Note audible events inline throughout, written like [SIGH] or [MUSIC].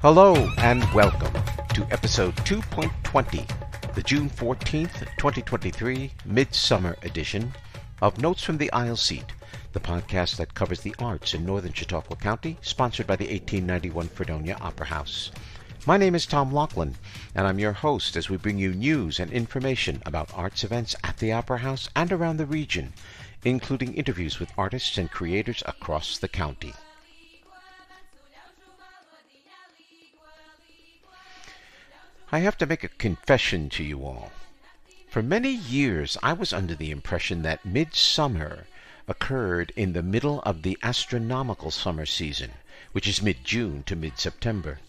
Hello and welcome to episode 2.20, the June 14th, 2023 Midsummer edition of Notes from the Aisle Seat, the podcast that covers the arts in northern Chautauqua County, sponsored by the 1891 Fredonia Opera House. My name is Tom Loughlin, and I'm your host as we bring you news and information about arts events at the Opera House and around the region, including interviews with artists and creators across the county. I have to make a confession to you all. For many years, I was under the impression that midsummer occurred in the middle of the astronomical summer season, which is mid June to mid September.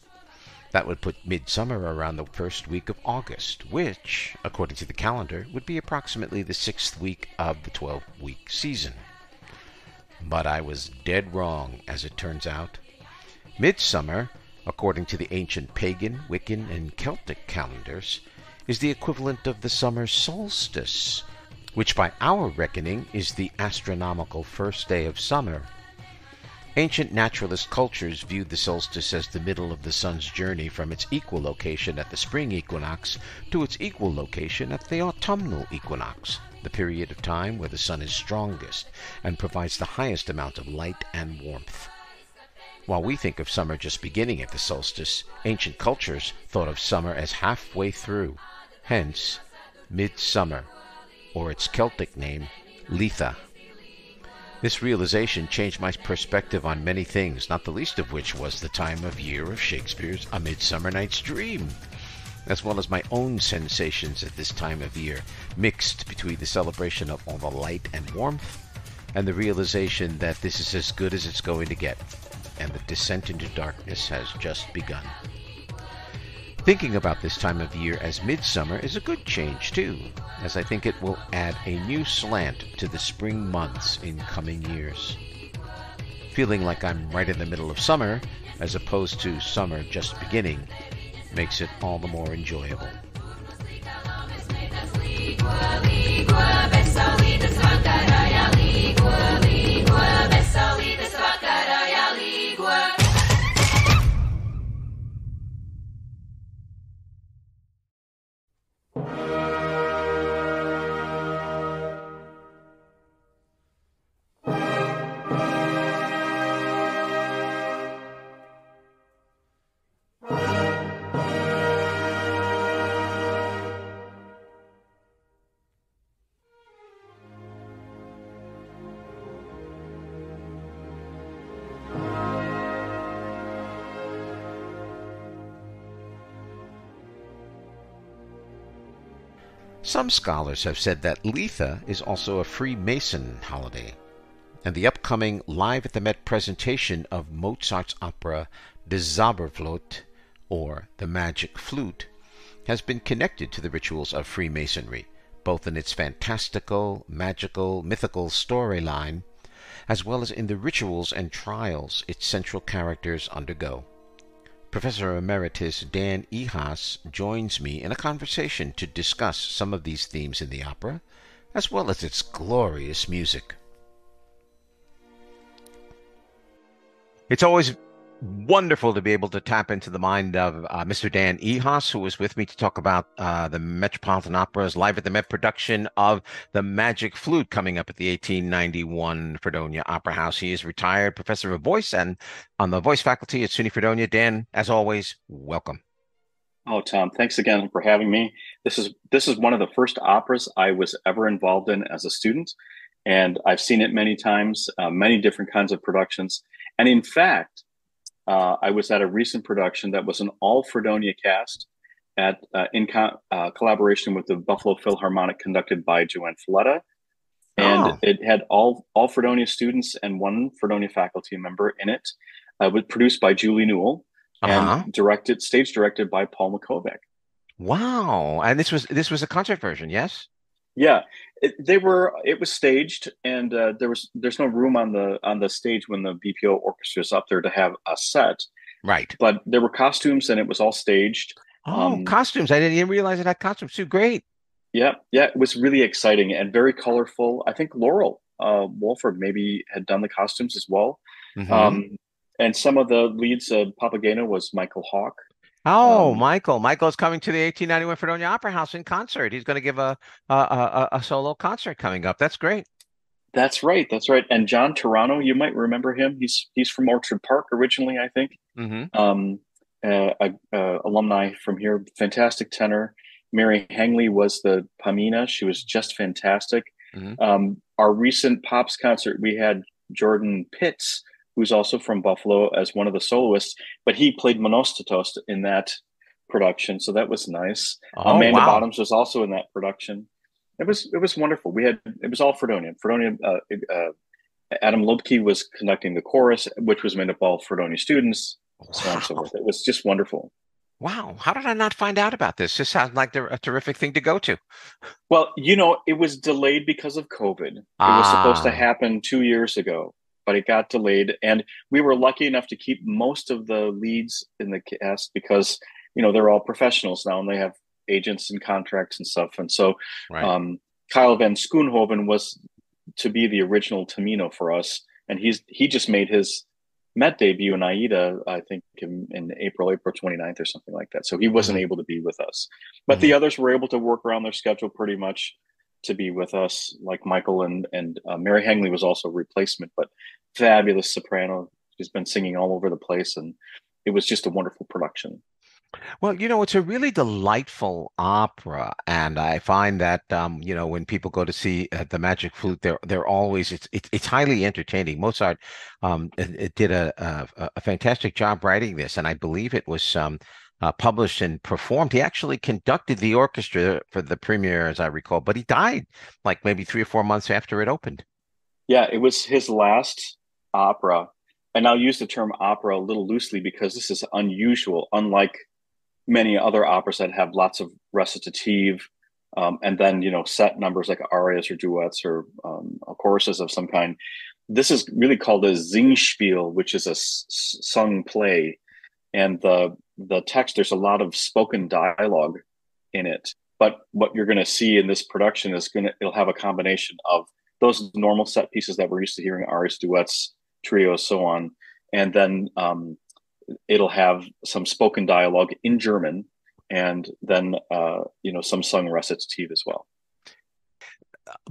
That would put midsummer around the first week of August, which, according to the calendar, would be approximately the sixth week of the 12 week season. But I was dead wrong, as it turns out. Midsummer according to the ancient pagan, Wiccan, and Celtic calendars, is the equivalent of the summer solstice, which by our reckoning is the astronomical first day of summer. Ancient naturalist cultures viewed the solstice as the middle of the sun's journey from its equal location at the spring equinox to its equal location at the autumnal equinox, the period of time where the sun is strongest and provides the highest amount of light and warmth. While we think of summer just beginning at the solstice, ancient cultures thought of summer as halfway through, hence midsummer, or its Celtic name, Litha. This realization changed my perspective on many things, not the least of which was the time of year of Shakespeare's A Midsummer Night's Dream, as well as my own sensations at this time of year, mixed between the celebration of all the light and warmth and the realization that this is as good as it's going to get and the descent into darkness has just begun. Thinking about this time of year as midsummer is a good change, too, as I think it will add a new slant to the spring months in coming years. Feeling like I'm right in the middle of summer, as opposed to summer just beginning, makes it all the more enjoyable. Some scholars have said that Litha is also a Freemason holiday, and the upcoming Live at the Met presentation of Mozart's opera Der Zauberflöte, or The Magic Flute, has been connected to the rituals of Freemasonry, both in its fantastical, magical, mythical storyline, as well as in the rituals and trials its central characters undergo. Professor Emeritus Dan Ihasz joins me in a conversation to discuss some of these themes in the opera, as well as its glorious music. It's always wonderful to be able to tap into the mind of uh, Mr. Dan Ihasz, who was with me to talk about uh, the Metropolitan Opera's Live at the Met production of The Magic Flute coming up at the 1891 Fredonia Opera House. He is retired professor of voice and on the voice faculty at SUNY Fredonia. Dan, as always, welcome. Oh, Tom, thanks again for having me. This is this is one of the first operas I was ever involved in as a student, and I've seen it many times, uh, many different kinds of productions. And in fact, uh, I was at a recent production that was an all Fredonia cast at uh, in co- uh, collaboration with the Buffalo Philharmonic, conducted by JoAnn Falletta, and oh. it had all all Fredonia students and one Fredonia faculty member in it. Uh, was produced by Julie Newell uh-huh. and directed, stage directed by Paul Makovic. Wow! And this was this was a concert version, yes. Yeah, it, they were. It was staged, and uh, there was there's no room on the on the stage when the BPO orchestra is up there to have a set. Right. But there were costumes and it was all staged. Oh, um, costumes. I didn't even realize it had costumes too. Great. Yeah. Yeah. It was really exciting and very colorful. I think Laurel uh, Wolford maybe had done the costumes as well. Mm-hmm. Um, and some of the leads, uh, Papageno was Michael Hawk. Oh, um, Michael! Michael's coming to the 1891 Fredonia Opera House in concert. He's going to give a a, a a, solo concert coming up. That's great. That's right. That's right. And John Toronto, you might remember him. He's he's from Orchard Park originally, I think. Mm-hmm. Um, uh, alumni from here. Fantastic tenor. Mary Hangley was the Pamina. She was just fantastic. Mm-hmm. Um, our recent Pops concert, we had Jordan Pitts, who's also from Buffalo, as one of the soloists, but he played Monostatos in that production, so that was nice. Oh, Amanda wow. Bottoms was also in that production. It was it was wonderful. We had it was all Fredonia. Fredonia. Uh, uh, Adam Luebke was conducting the chorus, which was made up of all Fredonia students, wow. so on and so forth. It was just wonderful. Wow, how did I not find out about this? This sounds like a terrific thing to go to. Well, you know, it was delayed because of COVID. Ah. It was supposed to ah. happen two years ago, but it got delayed. And we were lucky enough to keep most of the leads in the cast because, you know, they're all professionals now and they have agents and contracts and stuff. And so right. um, Kyle Van Schoonhoven was to be the original Tamino for us. And he's he just made his Met debut in AIDA, I think in, in, April, April 29th or something like that. So he wasn't mm-hmm. able to be with us. But mm-hmm. the others were able to work around their schedule pretty much to be with us, like Michael and, and uh, Mary Hangley was also a replacement, but fabulous soprano. She's been singing all over the place. And it was just a wonderful production. Well, you know, it's a really delightful opera, and I find that um, you know when people go to see uh, the Magic Flute, they're they're always it's it's, it's highly entertaining. Mozart um, it, it did a, a, a fantastic job writing this, and I believe it was um, uh, published and performed. He actually conducted the orchestra for the premiere, as I recall, but he died like maybe three or four months after it opened. Yeah, it was his last opera, and I'll use the term opera a little loosely because this is unusual, unlike many other operas that have lots of recitative um, and then you know set numbers like arias or duets or um, choruses of some kind. This is really called a Singspiel, which is a s- sung play, and the the text there's a lot of spoken dialogue in it. But what you're going to see in this production is going to it'll have a combination of those normal set pieces that we're used to hearing arias, duets, trios, so on, and then um, it'll have some spoken dialogue in German and then uh, you know some sung recitative as well.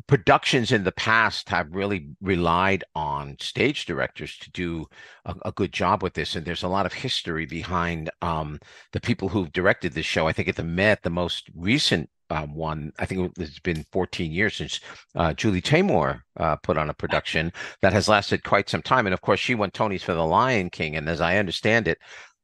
Productions in the past have really relied on stage directors to do a, a good job with this, and there's a lot of history behind um, the people who've directed this show. I think at the Met, the most recent um, one. I think it's been 14 years since uh, Julie Taymor uh, put on a production that has lasted quite some time. And of course, she won Tonys for The Lion King. And as I understand it,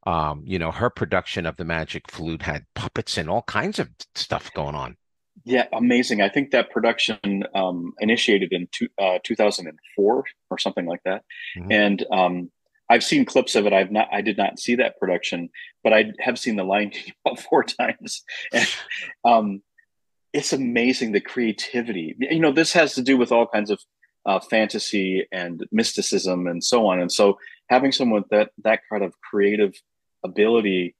um, you know, her production of The Magic Flute had puppets and all kinds of stuff going on. Yeah, amazing. I think that production um, initiated in two, uh, 2004 or something like that. Mm-hmm. And um, I've seen clips of it. I've not, I did not see that production, but I have seen The Lion King [LAUGHS] about four times. And, um, it's amazing the creativity. You know, this has to do with all kinds of uh, fantasy and mysticism and so on. And so having someone that that kind of creative ability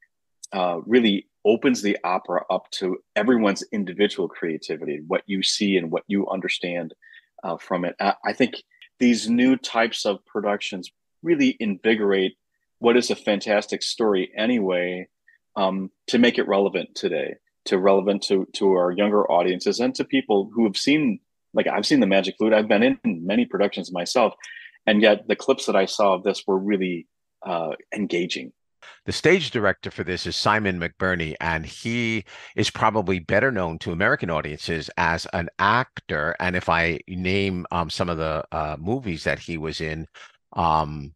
uh, really opens the opera up to everyone's individual creativity, what you see and what you understand uh, from it. I, I think these new types of productions really invigorate what is a fantastic story anyway um, to make it relevant today to relevant to to our younger audiences and to people who have seen like I've seen the Magic Flute. I've been in many productions myself, and yet the clips that I saw of this were really uh, engaging. The stage director for this is Simon McBurney, and he is probably better known to American audiences as an actor. And if I name um, some of the uh, movies that he was in, um,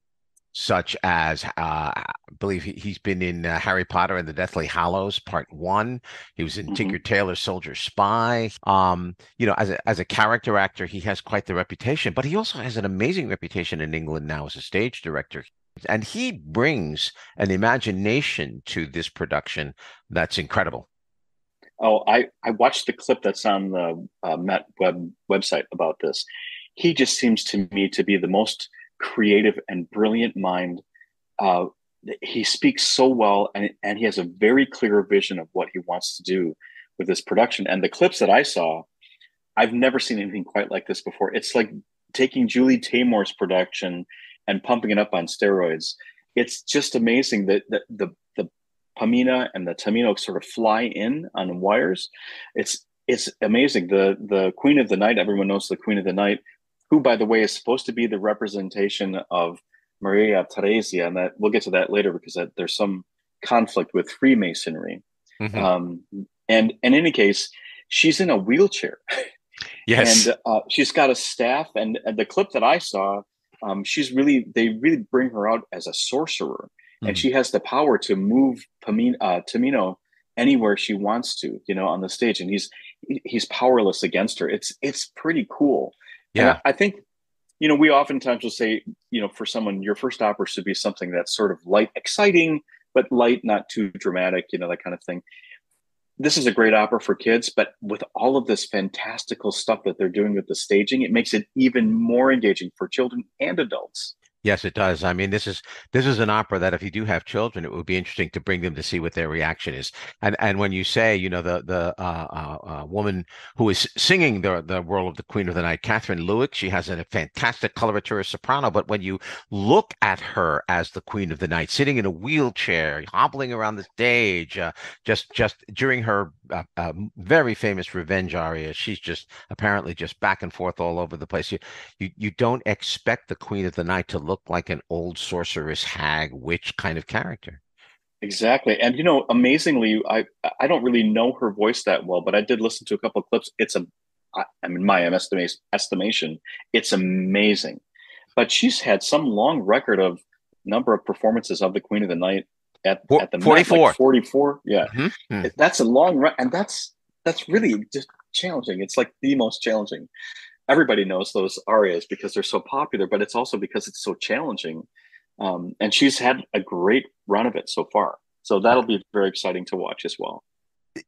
such as uh, I believe he, has been in uh, Harry Potter and the Deathly Hallows Part One. He was in mm-hmm. Tinker Tailor Soldier Spy. Um, you know, as a as a character actor, he has quite the reputation, but he also has an amazing reputation in England now as a stage director. And he brings an imagination to this production that's incredible. Oh, I, I watched the clip that's on the uh, Met web website about this. He just seems to me to be the most creative and brilliant mind uh, he speaks so well and, and he has a very clear vision of what he wants to do with this production. And the clips that I saw, I've never seen anything quite like this before. It's like taking Julie Taymor's production and pumping it up on steroids. It's just amazing that the, the, the Pamina and the Tamino sort of fly in on wires. It's it's amazing. The the Queen of the Night, everyone knows the Queen of the Night, who by the way is supposed to be the representation of Maria Theresia, and that we'll get to that later because that, there's some conflict with Freemasonry. Mm-hmm. Um, and, and in any case, she's in a wheelchair. Yes, and uh, she's got a staff. And, and, the clip that I saw, um, she's really they really bring her out as a sorcerer, mm-hmm. and she has the power to move uh, Tamino anywhere she wants to, you know, on the stage, and he's he's powerless against her. It's it's pretty cool. Yeah, I, I think you know, we oftentimes will say, you know, for someone, your first opera should be something that's sort of light, exciting, but light, not too dramatic, you know, that kind of thing. This is a great opera for kids, but with all of this fantastical stuff that they're doing with the staging, it makes it even more engaging for children and adults. Yes, it does. I mean, this is this is an opera that if you do have children, it would be interesting to bring them to see what their reaction is. And and when you say, you know, the the uh, uh, uh, woman who is singing the the role of the Queen of the Night, Kathryn Lewek, she has a fantastic coloratura soprano. But when you look at her as the Queen of the Night, sitting in a wheelchair, hobbling around the stage, uh, just just during her uh, uh, very famous revenge aria, she's just apparently just back and forth all over the place. You you you don't expect the Queen of the Night to look look like an old sorceress, hag, witch kind of character. Exactly. And you know, amazingly, I I don't really know her voice that well, but I did listen to a couple of clips. It's a I mean my estimation estimation, it's amazing. But she's had some long record of number of performances of the Queen of the Night at, at the 44. like 44. Yeah. Mm-hmm. That's a long run and that's that's really just challenging. It's like the most challenging everybody knows those arias because they're so popular, but it's also because it's so challenging. Um, and she's had a great run of it so far. So that'll be very exciting to watch as well.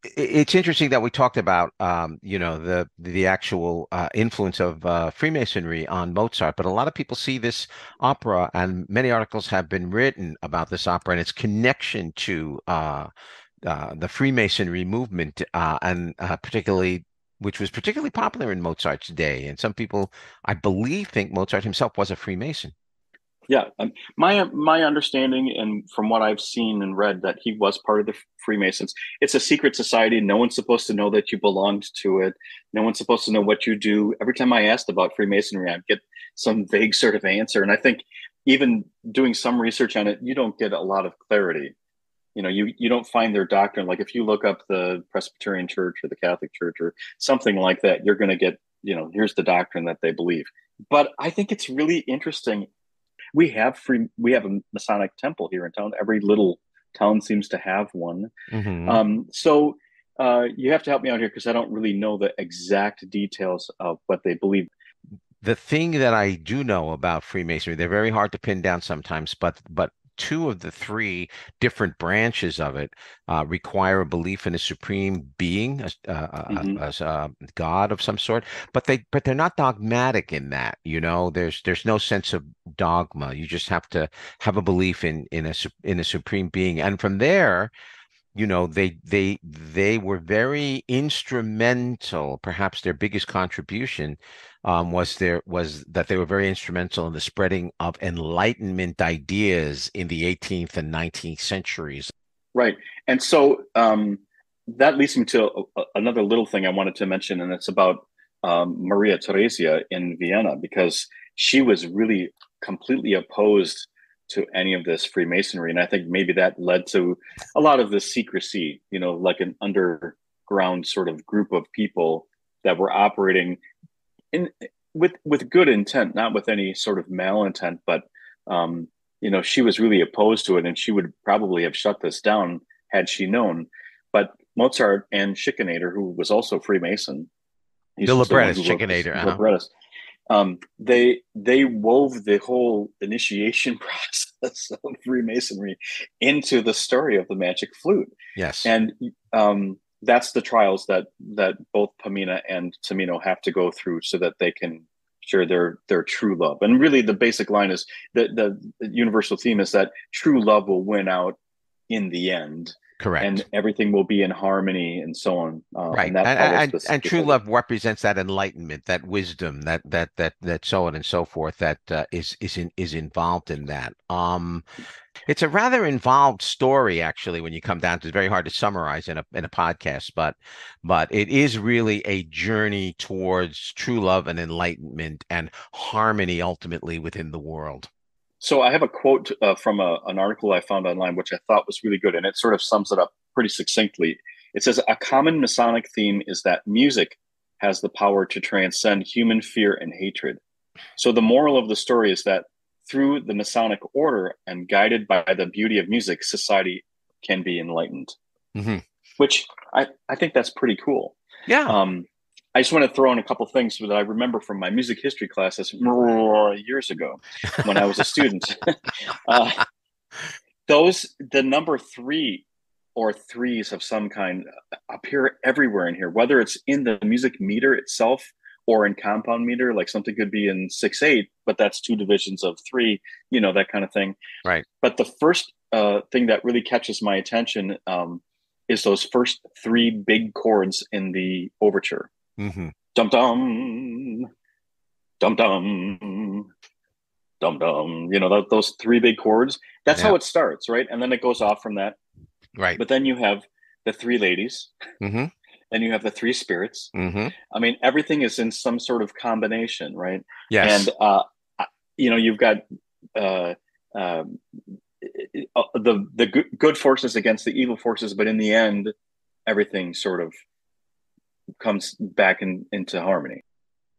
It's interesting that we talked about, um, you know, the the actual uh, influence of uh, Freemasonry on Mozart, but a lot of people see this opera, and many articles have been written about this opera and its connection to uh, uh the Freemasonry movement, uh, and uh, particularly which was particularly popular in Mozart's day. And some people, I believe, think Mozart himself was a Freemason. Yeah, um, my my understanding, and from what I've seen and read, that he was part of the Freemasons. It's a secret society. No one's supposed to know that you belonged to it. No one's supposed to know what you do. Every time I asked about Freemasonry, I'd get some vague sort of answer. And I think even doing some research on it, you don't get a lot of clarity you know you you don't find their doctrine. Like if you look up the presbyterian church or the catholic church or something like that you're going to get you know here's the doctrine that they believe. But i think it's really interesting. We have free we have a masonic temple here in town. Every little town seems to have one. Mm-hmm. um, so uh, you have to help me out here because i don't really know the exact details of what they believe. The thing that I do know about Freemasonry, they're very hard to pin down sometimes, but but two of the three different branches of it uh, require a belief in a supreme being, a, mm-hmm. a, a, God of some sort. But they but they're not dogmatic in that. You know, there's there's no sense of dogma. You just have to have a belief in in a in a supreme being, and from there you know they they they were very instrumental. Perhaps their biggest contribution um, was there was that they were very instrumental in the spreading of enlightenment ideas in the 18th and 19th centuries. Right. And so um, that leads me to a, another little thing i wanted to mention and it's about um, maria theresia in vienna because she was really completely opposed to any of this Freemasonry. And I think maybe that led to a lot of the secrecy, you know, like an underground sort of group of people that were operating in with with good intent, not with any sort of malintent, but um, you know, she was really opposed to it and she would probably have shut this down had she known. But Mozart and Schikaneder, who was also Freemason, the librettist Schikaneder, uh-huh. librettist, um, they they wove the whole initiation [LAUGHS] process of Freemasonry into the story of the magic flute. Yes, and um, that's the trials that that both Pamina and Tamino have to go through so that they can share their their true love. And really, the basic line is that the, the universal theme is that true love will win out in the end. Correct. And everything will be in harmony and so on. Uh, right. And, and, and, and, true love represents that enlightenment, that wisdom, that that that that so on and so forth that uh, is is in, is involved in that. Um, it's a rather involved story, actually, when you come down to. It's very hard to summarize in a in a podcast, but but it is really a journey towards true love and enlightenment and harmony, ultimately within the world. So I have a quote uh, from a, an article I found online, which I thought was really good, and it sort of sums it up pretty succinctly. It says a common Masonic theme is that music has the power to transcend human fear and hatred. So the moral of the story is that through the Masonic order and guided by the beauty of music, society can be enlightened. Mm-hmm. Which I, I think that's pretty cool. Yeah. Um, I just want to throw in a couple things that I remember from my music history classes years ago when I was a student. [LAUGHS] [LAUGHS] uh, those the number three or threes of some kind appear everywhere in here, whether it's in the music meter itself or in compound meter, like something could be in six eight, but that's two divisions of three, you know, that kind of thing. Right. But the first uh, thing that really catches my attention um, is those first three big chords in the overture. Mm-hmm. Dum dum, dum dum, dum dum. You know, th- those three big chords. That's yeah. how it starts, right? And then it goes off from that. Right. But then you have the three ladies. Mm-hmm [LAUGHS] then you have the three spirits. Mm-hmm. I mean, everything is in some sort of combination, right? Yes. And uh, you know, you've got uh, um, uh, the the good forces against the evil forces, but in the end, everything sort of comes back in, into harmony.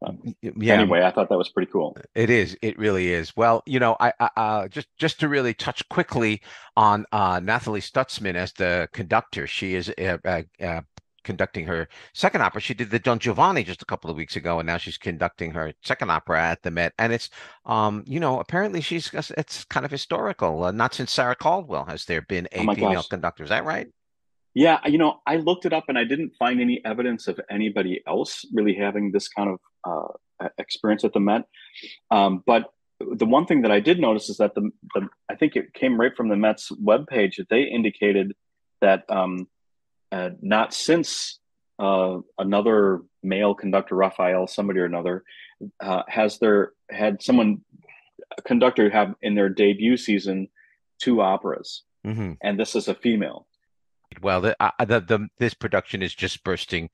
Um, yeah. Anyway, I thought that was pretty cool. It is. It really is. Well, you know, I, I uh, just just to really touch quickly on uh, Nathalie Stutzmann as the conductor. She is a, a, a conducting her second opera. She did the Don Giovanni just a couple of weeks ago, and now she's conducting her second opera at the Met. And it's, um, you know, apparently she's it's kind of historical. Uh, not since Sarah Caldwell has there been a oh female gosh. conductor. Is that right? Yeah, you know, I looked it up and I didn't find any evidence of anybody else really having this kind of uh, experience at the Met. Um, but the one thing that I did notice is that the, the I think it came right from the Met's webpage that they indicated that um, uh, not since uh, another male conductor, Raphael, somebody or another, uh, has there had someone a conductor have in their debut season two operas, mm-hmm. and this is a female. Well, the, uh, the the this production is just bursting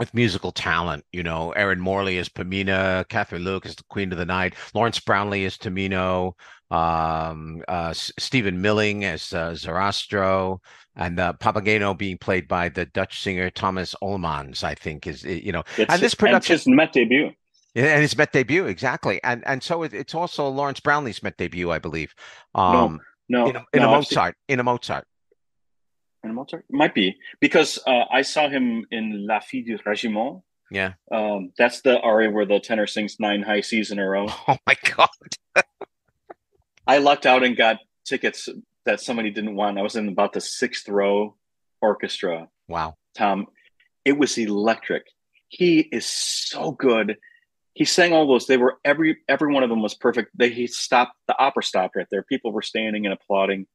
with musical talent. You know, Erin Morley is Pamina, Kathryn Lewek, the Queen of the Night, Lawrence Brownlee is Tamino, um, uh, Stephen Milling as uh, Sarastro, and uh, Papageno being played by the Dutch singer Thomas Oliemans, I think is you know, it's and this production is Met debut. And his Met debut, exactly, and and so it, it's also Lawrence Brownlee's Met debut, I believe. Um, no, no, in a, in no, a Mozart, in a Mozart. In Mozart, might be because uh, I saw him in La Fille du Régiment. Yeah, um, that's the aria where the tenor sings nine high C's in a row. [LAUGHS] Oh my god! [LAUGHS] I lucked out and got tickets that somebody didn't want. I was in about the sixth row orchestra. Wow. Tom, it was electric. He is so good. He sang all those. They were every every one of them was perfect. They he stopped the opera stopped right there. People were standing and applauding.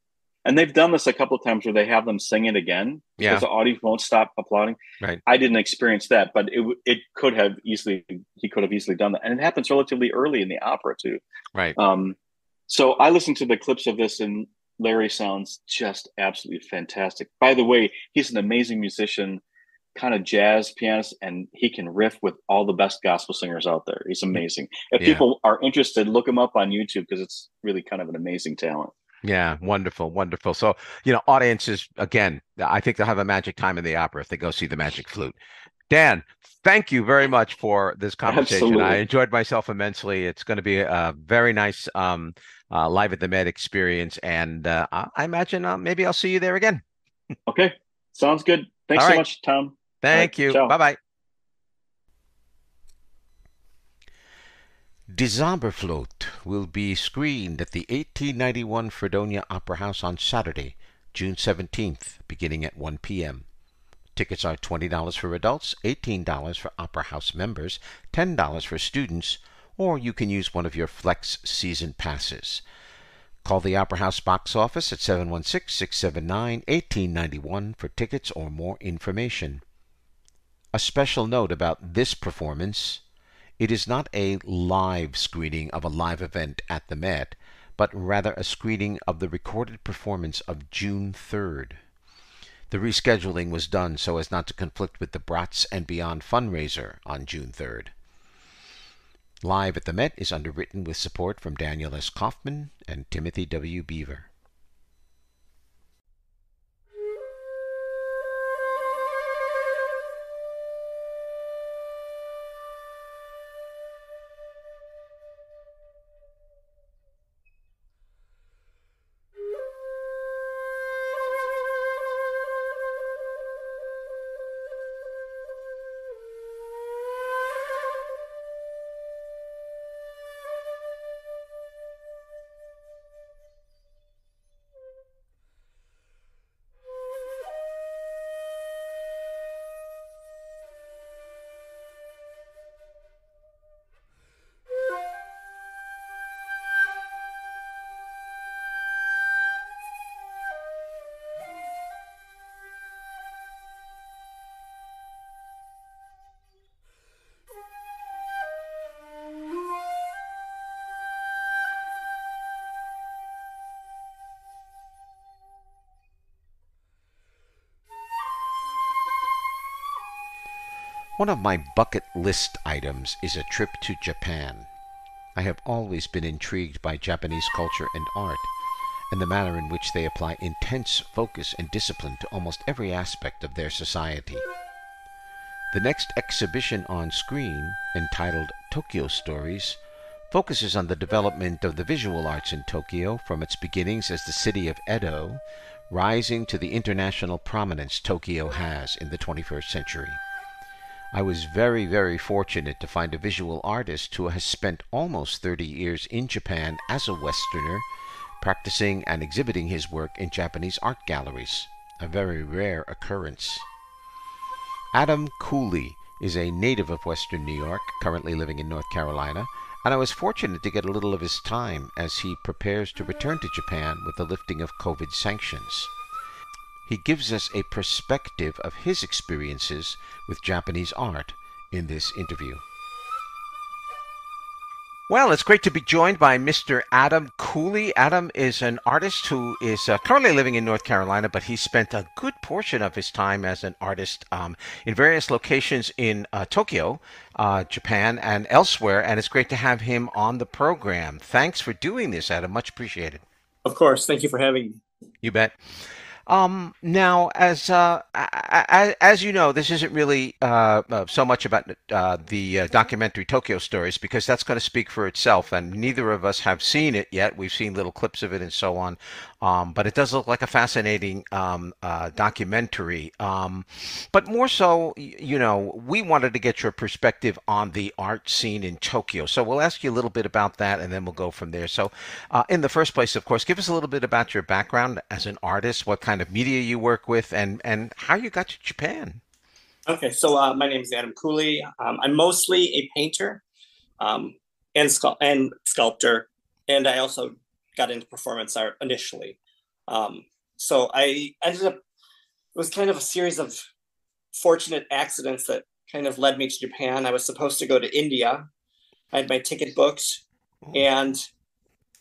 And they've done this a couple of times where they have them sing it again yeah. because the audience won't stop applauding. Right. I didn't experience that, but it it could have easily he could have easily done that, and it happens relatively early in the opera too. Right. Um, so I listened to the clips of this, and Larry sounds just absolutely fantastic. By the way, he's an amazing musician, kind of jazz pianist, and he can riff with all the best gospel singers out there. He's amazing. If yeah. people are interested, look him up on YouTube because it's really kind of an amazing talent. Yeah, wonderful, wonderful. So, you know, audiences, again, I think they'll have a magic time in the opera if they go see the magic flute. Dan, thank you very much for this conversation. Absolutely. I enjoyed myself immensely. It's going to be a very nice um, uh, live at the Met experience, and uh, I imagine uh, maybe I'll see you there again. okay, sounds good. Thanks so much, Tom. Thank right, you. Bye bye. Die Zauberflöte will be screened at the 1891 Fredonia Opera House on Saturday, June 17th, beginning at 1 p.m. Tickets are $20 for adults, $18 for Opera House members, $10 for students, or you can use one of your Flex season passes. Call the Opera House box office at 716 679 1891 for tickets or more information. A special note about this performance it is not a live screening of a live event at the Met, but rather a screening of the recorded performance of June 3rd. The rescheduling was done so as not to conflict with the Bratz and Beyond fundraiser on June 3rd. Live at the Met is underwritten with support from Daniel S. Kaufman and Timothy W. Beaver. One of my bucket list items is a trip to Japan. I have always been intrigued by Japanese culture and art, and the manner in which they apply intense focus and discipline to almost every aspect of their society. The next exhibition on screen, entitled Tokyo Stories, focuses on the development of the visual arts in Tokyo from its beginnings as the city of Edo, rising to the international prominence Tokyo has in the 21st century. I was very, very fortunate to find a visual artist who has spent almost 30 years in Japan as a Westerner, practicing and exhibiting his work in Japanese art galleries, a very rare occurrence. Adam Cooley is a native of Western New York, currently living in North Carolina, and I was fortunate to get a little of his time as he prepares to return to Japan with the lifting of COVID sanctions he gives us a perspective of his experiences with Japanese art in this interview. Well, it's great to be joined by Mr. Adam Cooley. Adam is an artist who is uh, currently living in North Carolina, but he spent a good portion of his time as an artist um, in various locations in uh, Tokyo, uh, Japan, and elsewhere. And it's great to have him on the program. Thanks for doing this, Adam. Much appreciated. Of course. Thank you for having me. You bet. Um, now, as uh, as, as you know, this isn't really uh, uh, so much about uh, the uh, documentary Tokyo Stories because that's going to speak for itself, and neither of us have seen it yet. We've seen little clips of it and so on, um, but it does look like a fascinating um, uh, documentary. Um, but more so, you know, we wanted to get your perspective on the art scene in Tokyo. So we'll ask you a little bit about that, and then we'll go from there. So, in the first place, of course, give us a little bit about your background as an artist, what kind of media you work with, and and how you got to Japan. Okay, so uh, my name is Adam Cooley. Um, I'm mostly a painter um, and, sculpt- and sculptor, and I also got into performance art initially. Um, so I ended up, it was kind of a series of fortunate accidents that kind of led me to Japan. I was supposed to go to India. I had my ticket booked, and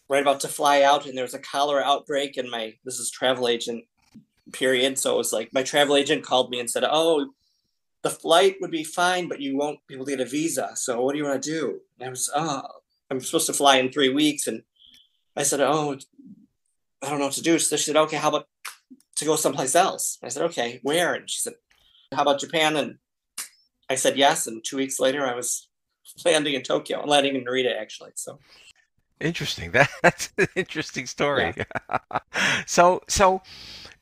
right about to fly out, and there was a cholera outbreak, and my this is travel agent period. So it was like my travel agent called me and said, "Oh, the flight would be fine, but you won't be able to get a visa. So what do you want to do?" And I was, "Oh, I'm supposed to fly in three weeks," and I said, "Oh, I don't know what to do." So she said, "Okay, how about to go someplace else?" I said, "Okay, where?" And she said, "How about Japan?" And I said yes. And two weeks later, I was [LAUGHS] landing in Tokyo, landing in Narita actually. So interesting. [LAUGHS] That's an interesting story. Yeah. [LAUGHS] so so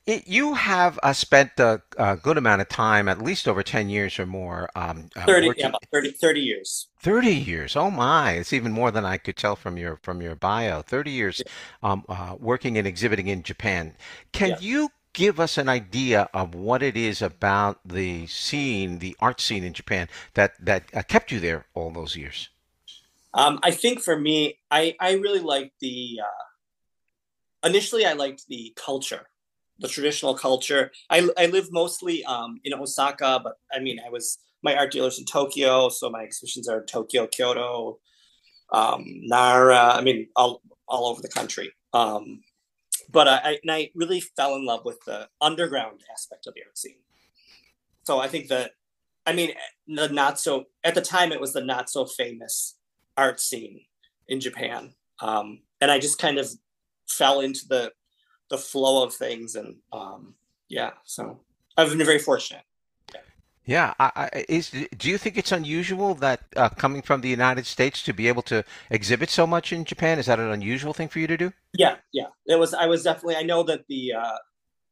it, you have uh, spent a, a, good amount of time, at least over 10 years or more. Um, uh, 30, working... yeah, about 30, 30 years. 30 years. Oh my, it's even more than I could tell from your from your bio. 30 years um, uh, working and exhibiting in Japan. Can yeah. you give us an idea of what it is about the scene, the art scene in Japan that that uh, kept you there all those years? Um, I think for me, I I really liked the. Uh, initially, I liked the culture, the traditional culture. I I live mostly um, in Osaka, but I mean, I was my art dealers in Tokyo, so my exhibitions are in Tokyo, Kyoto, um, Nara. I mean, all all over the country. Um, but I, and I really fell in love with the underground aspect of the art scene. So I think that, I mean, the not so at the time it was the not so famous art scene in Japan, um, and I just kind of fell into the the flow of things, and um, yeah, so I've been very fortunate. Yeah, I, I, is do you think it's unusual that uh, coming from the United States to be able to exhibit so much in Japan? Is that an unusual thing for you to do? Yeah, yeah. It was. I was definitely. I know that the uh,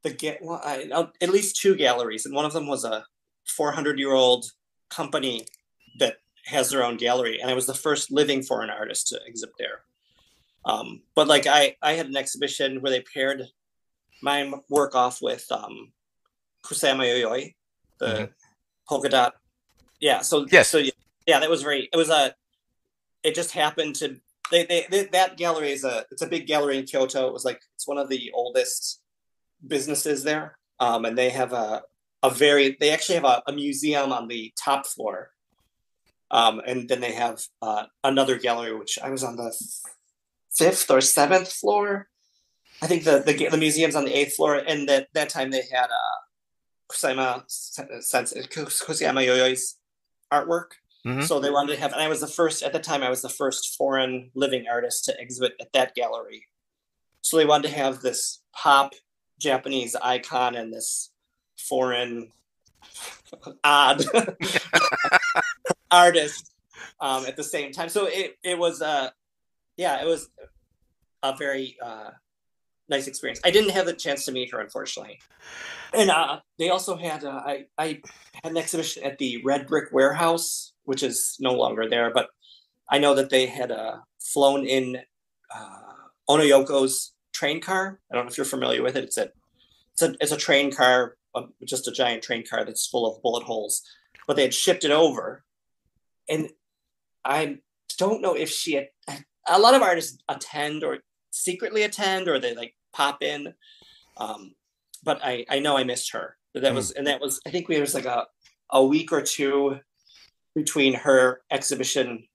the get well, I, at least two galleries, and one of them was a 400 year old company that has their own gallery, and I was the first living foreign artist to exhibit there. Um, but like I, I had an exhibition where they paired my work off with um, Kusama Yayoi, the mm-hmm polka dot. Yeah. So yes. So yeah, that was very. It was a. It just happened to. They, they, they that gallery is a. It's a big gallery in Kyoto. It was like it's one of the oldest businesses there, um, and they have a a very. They actually have a, a museum on the top floor, um, and then they have uh, another gallery which I was on the fifth or seventh floor. I think the, the the museum's on the eighth floor, and that that time they had uh, Kusama Kusama Yayoi's artwork. Mm-hmm. So they wanted to have, and I was the first at the time. I was the first foreign living artist to exhibit at that gallery. So they wanted to have this pop Japanese icon and this foreign odd [LAUGHS] [LAUGHS] artist um, at the same time. So it it was uh yeah it was a very uh, nice experience. I didn't have the chance to meet her unfortunately and uh, they also had uh, I, I had an exhibition at the Red Brick Warehouse, which is no longer there, but I know that they had uh, flown in uh, Ono Yoko's train car. I don't know if you're familiar with it. It's a it's a, it's a train car, uh, just a giant train car that's full of bullet holes, but they had shipped it over, and I don't know if she had. A lot of artists attend or secretly attend, or they like pop in. Um, but I I know I missed her. That mm. was and that was I think we was like a a week or two between her exhibition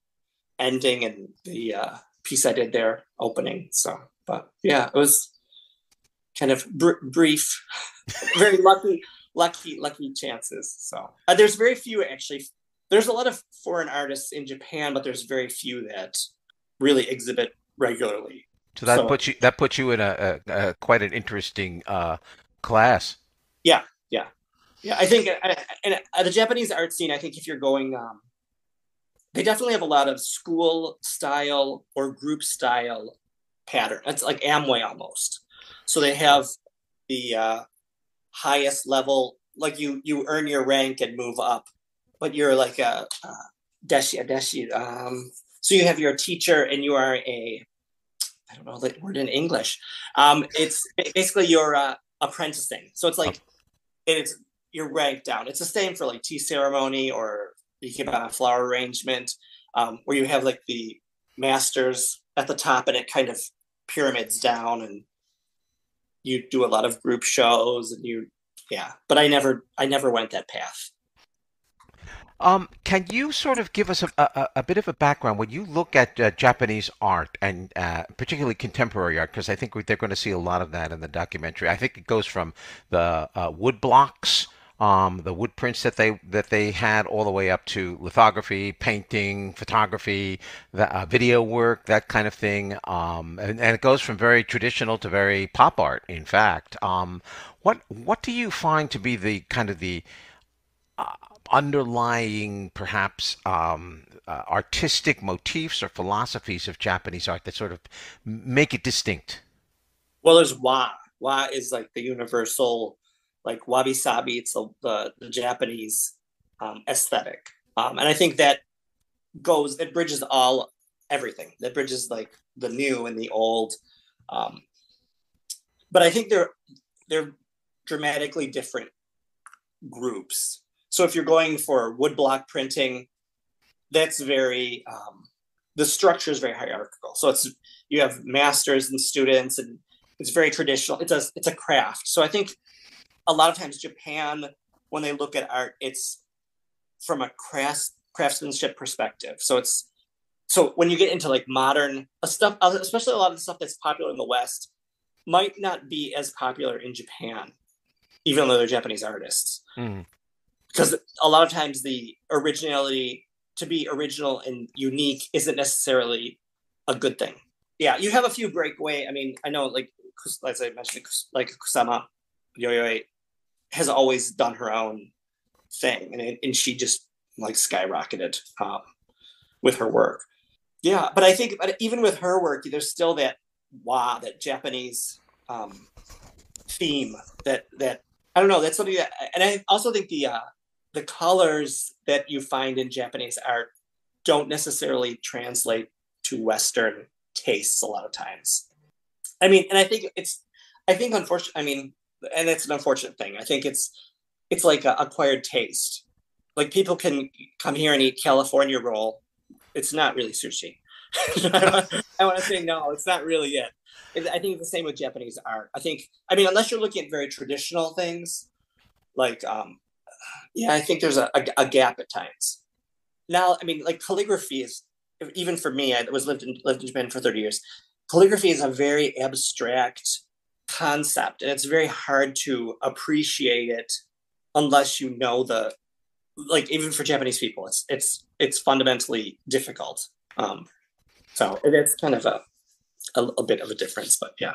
ending and the uh, piece I did there opening. So, but yeah, it was kind of br- brief, [LAUGHS] very lucky, lucky, lucky chances. So uh, there's very few actually. There's a lot of foreign artists in Japan, but there's very few that really exhibit regularly. So that so, puts you that puts you in a, a, a quite an interesting uh, class. Yeah, yeah, yeah. I think uh, and uh, the Japanese art scene. I think if you're going, um, they definitely have a lot of school style or group style pattern. It's like Amway almost. So they have the uh, highest level, like you you earn your rank and move up, but you're like a, a deshi a deshi. Um, so you have your teacher and you are a I don't know the word in English. Um, it's basically you're uh, apprenticing. So it's like it's you're ranked down. It's the same for like tea ceremony or you give a flower arrangement, um, where you have like the masters at the top and it kind of pyramids down and you do a lot of group shows and you yeah but i never i never went that path um, can you sort of give us a, a, a, bit of a background when you look at uh, Japanese art and uh, particularly contemporary art? Because I think they're going to see a lot of that in the documentary. I think it goes from the uh, wood blocks, um, the wood prints that they that they had, all the way up to lithography, painting, photography, the, uh, video work, that kind of thing. Um, and, and, it goes from very traditional to very pop art. In fact, um, what what do you find to be the kind of the uh, underlying, perhaps, um, uh, artistic motifs or philosophies of Japanese art that sort of make it distinct? Well, there's wa. Wa is like the universal, like wabi sabi. It's the the, the Japanese um, aesthetic, um, and I think that goes it bridges all everything. That bridges like the new and the old. Um, but I think they're they're dramatically different groups so if you're going for woodblock printing, that's very um, the structure is very hierarchical. So it's you have masters and students, and it's very traditional. It's a it's a craft. So I think a lot of times Japan, when they look at art, it's from a craft craftsmanship perspective. So it's so when you get into like modern stuff, especially a lot of the stuff that's popular in the West, might not be as popular in Japan, even though they're Japanese artists. Mm. Because a lot of times the originality to be original and unique isn't necessarily a good thing. Yeah, you have a few breakaway. I mean, I know like as I mentioned, like Kusama Yayoi has always done her own thing, and and she just like skyrocketed um, with her work. Yeah, but I think but even with her work, there's still that wow, that Japanese um, theme that that I don't know. That's something that, and I also think the uh, the colors that you find in Japanese art don't necessarily translate to Western tastes a lot of times. I mean, and I think it's, I think unfortunately, I mean, and it's an unfortunate thing. I think it's, it's like acquired taste. Like people can come here and eat California roll. It's not really sushi. [LAUGHS] I want to say no, it's not really it. I think it's the same with Japanese art. I think, I mean, unless you're looking at very traditional things, like, um, yeah, I think there's a, a, a gap at times. Now, I mean, like calligraphy is even for me. I was lived in lived in Japan for 30 years. Calligraphy is a very abstract concept, and it's very hard to appreciate it unless you know the like even for Japanese people, it's it's it's fundamentally difficult. Um, so it's kind of a, a, a bit of a difference, but yeah.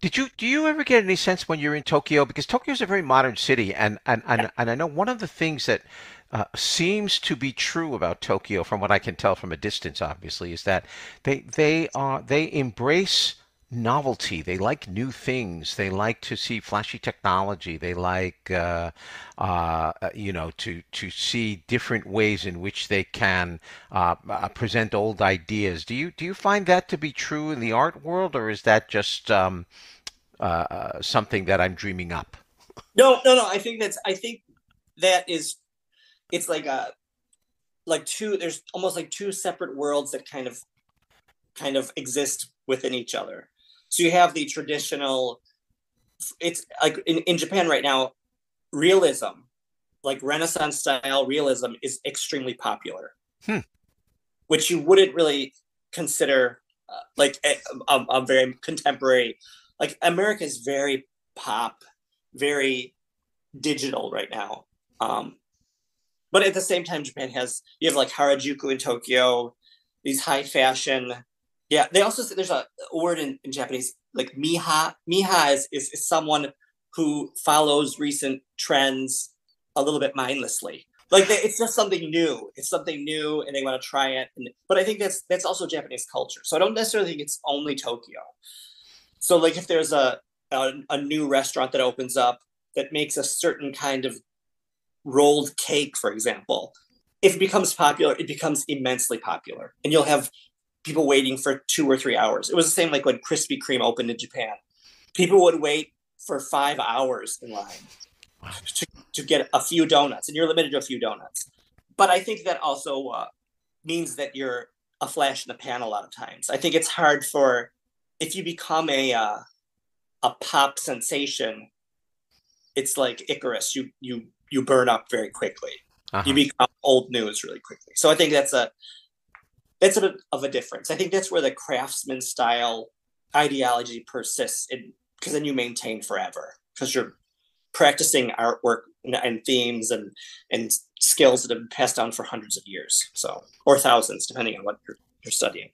Did you do you ever get any sense when you're in Tokyo? Because Tokyo is a very modern city and and, and, and I know one of the things that uh, seems to be true about Tokyo from what I can tell from a distance obviously is that they they are they embrace novelty. They like new things. They like to see flashy technology. They like, uh, uh, you know, to to see different ways in which they can uh, uh, present old ideas. Do you do you find that to be true in the art world, or is that just um, uh, uh, something that I'm dreaming up? No, no, no. I think that's. I think that is. It's like a, like two. There's almost like two separate worlds that kind of, kind of exist within each other so you have the traditional, it's like in, in Japan right now, realism, like Renaissance style realism is extremely popular, hmm. which you wouldn't really consider uh, like a, a, a very contemporary. Like America is very pop, very digital right now. Um, but at the same time, Japan has you have like Harajuku in Tokyo, these high fashion yeah, they also say there's a word in, in Japanese like miha. Miha is, is, is someone who follows recent trends a little bit mindlessly. Like they, it's just something new. It's something new, and they want to try it. And, but I think that's that's also Japanese culture. So I don't necessarily think it's only Tokyo. So like if there's a, a, a new restaurant that opens up that makes a certain kind of rolled cake, for example, if it becomes popular, it becomes immensely popular, and you'll have people waiting for two or three hours. It was the same like when Krispy Kreme opened in Japan. People would wait for five hours in line to, to get a few donuts, and you're limited to a few donuts. But I think that also uh, means that you're a flash in the pan a lot of times. I think it's hard for if you become a uh, a pop sensation. It's like Icarus. You you you burn up very quickly. Uh-huh. You become old news really quickly. So I think that's a that's a bit of a difference. I think that's where the craftsman style ideology persists, because then you maintain forever because you're practicing artwork and, and, themes and and skills that have been passed down for hundreds of years, so or thousands, depending on what you're, you're studying.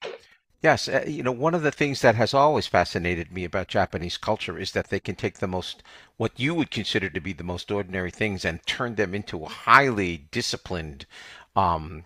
Yes, uh, you know, one of the things that has always fascinated me about Japanese culture is that they can take the most, what you would consider to be the most ordinary things, and turn them into a highly disciplined, um,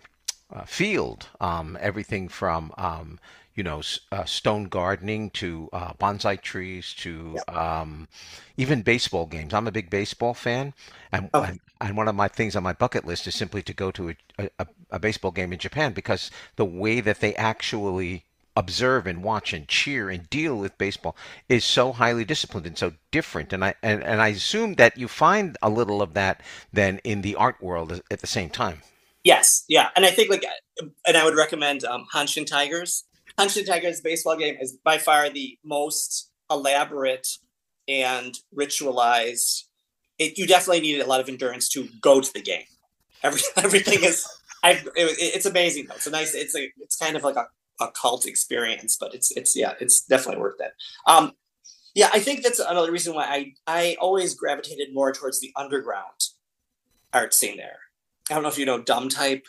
uh, field. Um, everything from um, you know uh, stone gardening to uh, bonsai trees to yep. um, even baseball games. I'm a big baseball fan, and, oh. and, and one of my things on my bucket list is simply to go to a, a, a baseball game in Japan because the way that they actually observe and watch and cheer and deal with baseball is so highly disciplined and so different and I and, and I assume that you find a little of that then in the art world at the same time. Yes, yeah, and I think like, and I would recommend um, Hanshin Tigers. Hanshin Tigers baseball game is by far the most elaborate and ritualized. It, you definitely need a lot of endurance to go to the game. Every, [LAUGHS] everything is. I, it, it's amazing though. It's a nice. It's a. It's kind of like a, a cult experience, but it's it's yeah. It's definitely worth it. Um, yeah, I think that's another reason why I I always gravitated more towards the underground art scene there. I don't know if you know Dumb Type.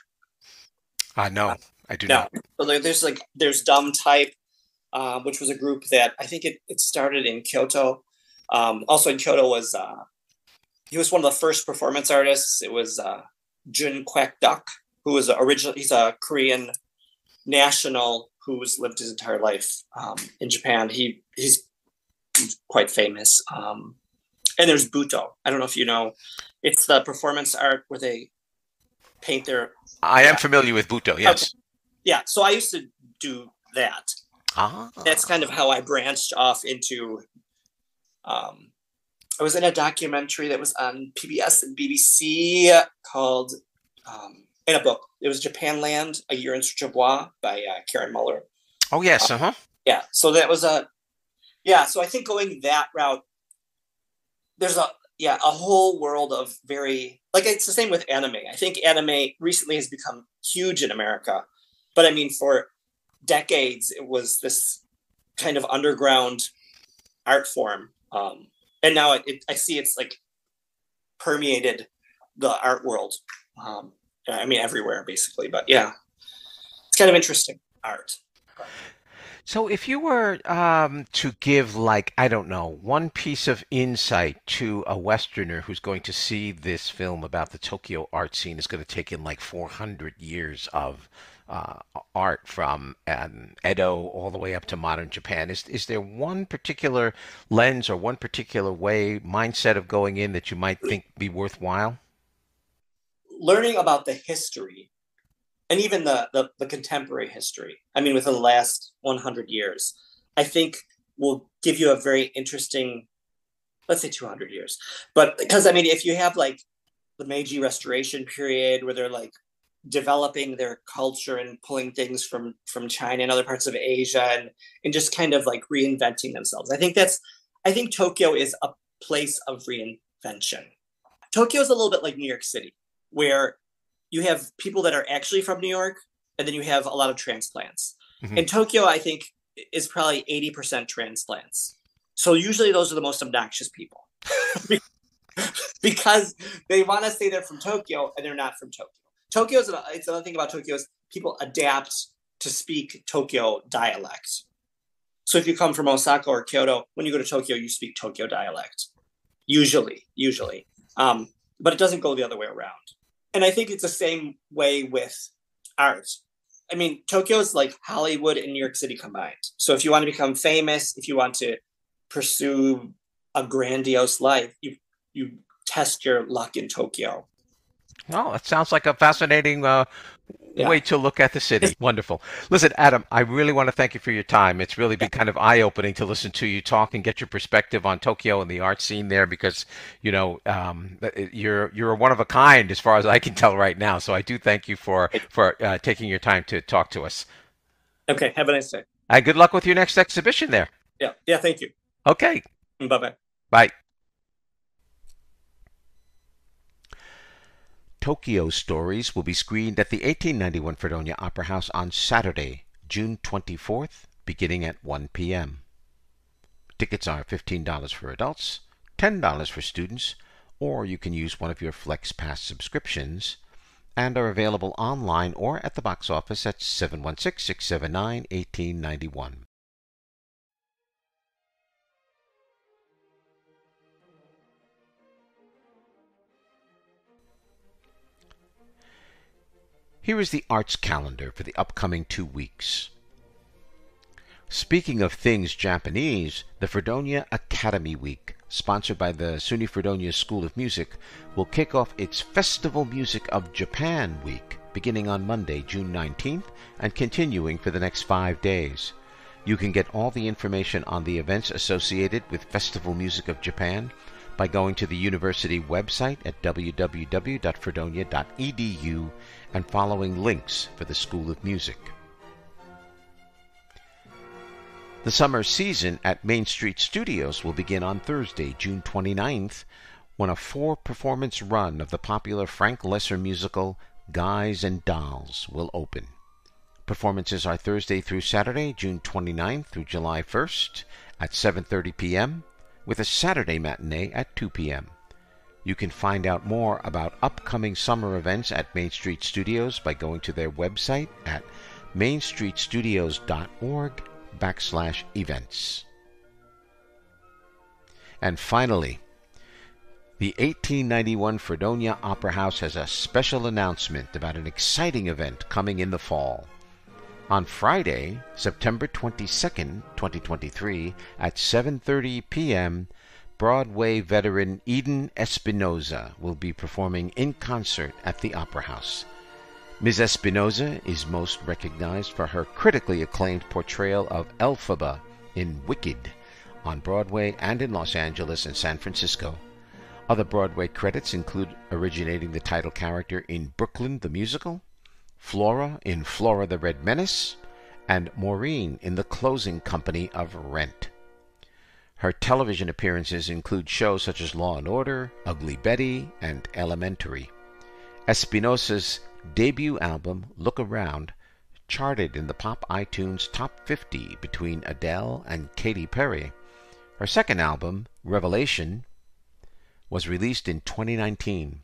Uh, no, I do no. not. there's like there's Dumb Type, uh, which was a group that I think it, it started in Kyoto. Um, also in Kyoto was uh, he was one of the first performance artists. It was uh, Jun Kwek Duck, who was original. He's a Korean national who's lived his entire life um, in Japan. He he's quite famous. Um, and there's Buto. I don't know if you know. It's the performance art where they paint their. I am familiar with Buto. Yes. Okay. Yeah. So I used to do that. Ah. That's kind of how I branched off into. Um, I was in a documentary that was on PBS and BBC called, um, in a book. It was Japanland: A Year in Search of Wa by uh, Karin Muller. Oh yes, uh huh. Yeah, so that was a, yeah. So I think going that route, there's a yeah a whole world of very like it's the same with anime. I think anime recently has become huge in America, but I mean for decades it was this kind of underground art form, um, and now it, it, I see it's like permeated the art world. Um, I mean everywhere basically, but yeah, it's kind of interesting art. So, if you were um, to give, like, I don't know, one piece of insight to a Westerner who's going to see this film about the Tokyo art scene, is going to take in like 400 years of uh, art from um, Edo all the way up to modern Japan. Is is there one particular lens or one particular way mindset of going in that you might think be worthwhile? Learning about the history and even the, the, the contemporary history. I mean, within the last 100 years, I think will give you a very interesting, let's say 200 years. But because I mean, if you have like the Meiji Restoration period where they're like developing their culture and pulling things from from China and other parts of Asia and and just kind of like reinventing themselves. I think that's I think Tokyo is a place of reinvention. Tokyo is a little bit like New York City, where you have people that are actually from New York, and then you have a lot of transplants. Mm-hmm. In Tokyo, I think is probably 80% transplants. So usually those are the most obnoxious people [LAUGHS] because they want to say they're from Tokyo and they're not from Tokyo. Tokyo's it's another thing about Tokyo is people adapt to speak Tokyo dialect. So if you come from Osaka or Kyoto, when you go to Tokyo, you speak Tokyo dialect. Usually, usually, um, but it doesn't go the other way around and I think it's the same way with art. I mean, Tokyo is like Hollywood and New York City combined. So if you want to become famous, if you want to pursue a grandiose life, you you test your luck in Tokyo. Oh, it sounds like a fascinating uh, yeah. way to look at the city. Wonderful. Listen, Adam, I really want to thank you for your time. It's really been kind of eye opening to listen to you talk and get your perspective on Tokyo and the art scene there because, you know, um, you're you're one of a kind as far as I can tell right now. So I do thank you for for uh, taking your time to talk to us. Okay. Have a nice day. And good luck with your next exhibition there. Yeah. Yeah. Thank you. Okay. Bye bye bye. Tokyo Stories will be screened at the 1891 Fredonia Opera House on Saturday, June 24th, beginning at 1 p.m. Tickets are $15 for adults, $10 for students, or you can use one of your FlexPass subscriptions and are available online or at the box office at 716 679 1891. Here is the arts calendar for the upcoming two weeks. Speaking of things Japanese, the Fredonia Academy Week, sponsored by the SUNY Fredonia School of Music, will kick off its Festival Music of Japan Week, beginning on Monday, June 19th, and continuing for the next five days. You can get all the information on the events associated with Festival Music of Japan by going to the university website at www.fredonia.edu and following links for the School of Music. The summer season at Main Street Studios will begin on Thursday, June 29th, when a four performance run of the popular Frank Loesser musical Guys and Dolls will open. Performances are Thursday through Saturday, June 29th through July 1st at 7:30 p.m. with a Saturday matinee at 2 p.m. You can find out more about upcoming summer events at Main Street Studios by going to their website at mainstreetstudios.org backslash events. And finally, the 1891 Fredonia Opera House has a special announcement about an exciting event coming in the fall. On Friday, September 22nd, 2023, at 7:30 p.m., Broadway veteran Eden Espinosa will be performing in concert at the Opera House. Ms. Espinosa is most recognized for her critically acclaimed portrayal of Elphaba in Wicked on Broadway and in Los Angeles and San Francisco. Other Broadway credits include originating the title character in Brooklyn the Musical, Flora in Flora the Red Menace, and Maureen in the closing company of Rent. Her television appearances include shows such as Law and Order, Ugly Betty, and Elementary. Espinosa's debut album, Look Around, charted in the pop iTunes Top 50 between Adele and Katy Perry. Her second album, Revelation, was released in 2019.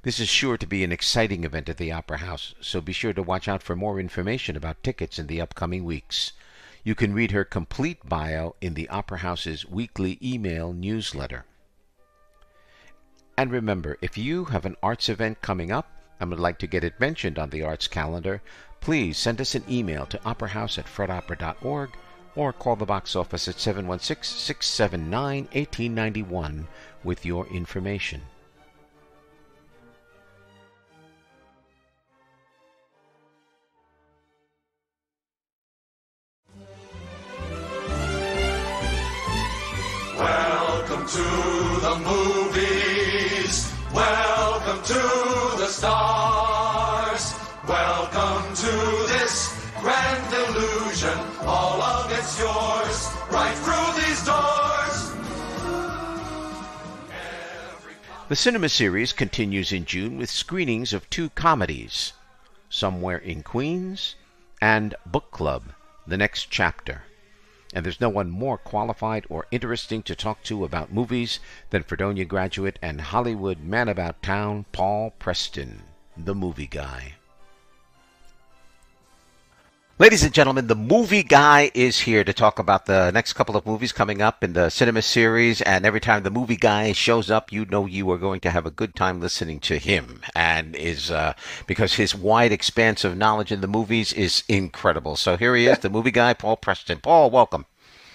This is sure to be an exciting event at the Opera House, so be sure to watch out for more information about tickets in the upcoming weeks. You can read her complete bio in the Opera House's weekly email newsletter. And remember, if you have an arts event coming up and would like to get it mentioned on the arts calendar, please send us an email to operahouse at fredopera.org or call the box office at 716 679 1891 with your information. Stars. Welcome to this grand illusion. All of it's yours. Right through these doors. The cinema series continues in June with screenings of two comedies Somewhere in Queens and Book Club The Next Chapter. And there's no one more qualified or interesting to talk to about movies than Fredonia graduate and Hollywood man about town, Paul Preston, the movie guy. Ladies and gentlemen, the movie guy is here to talk about the next couple of movies coming up in the cinema series. And every time the movie guy shows up, you know you are going to have a good time listening to him. And is uh, because his wide expanse of knowledge in the movies is incredible. So here he is, the movie guy, Paul Preston. Paul, welcome.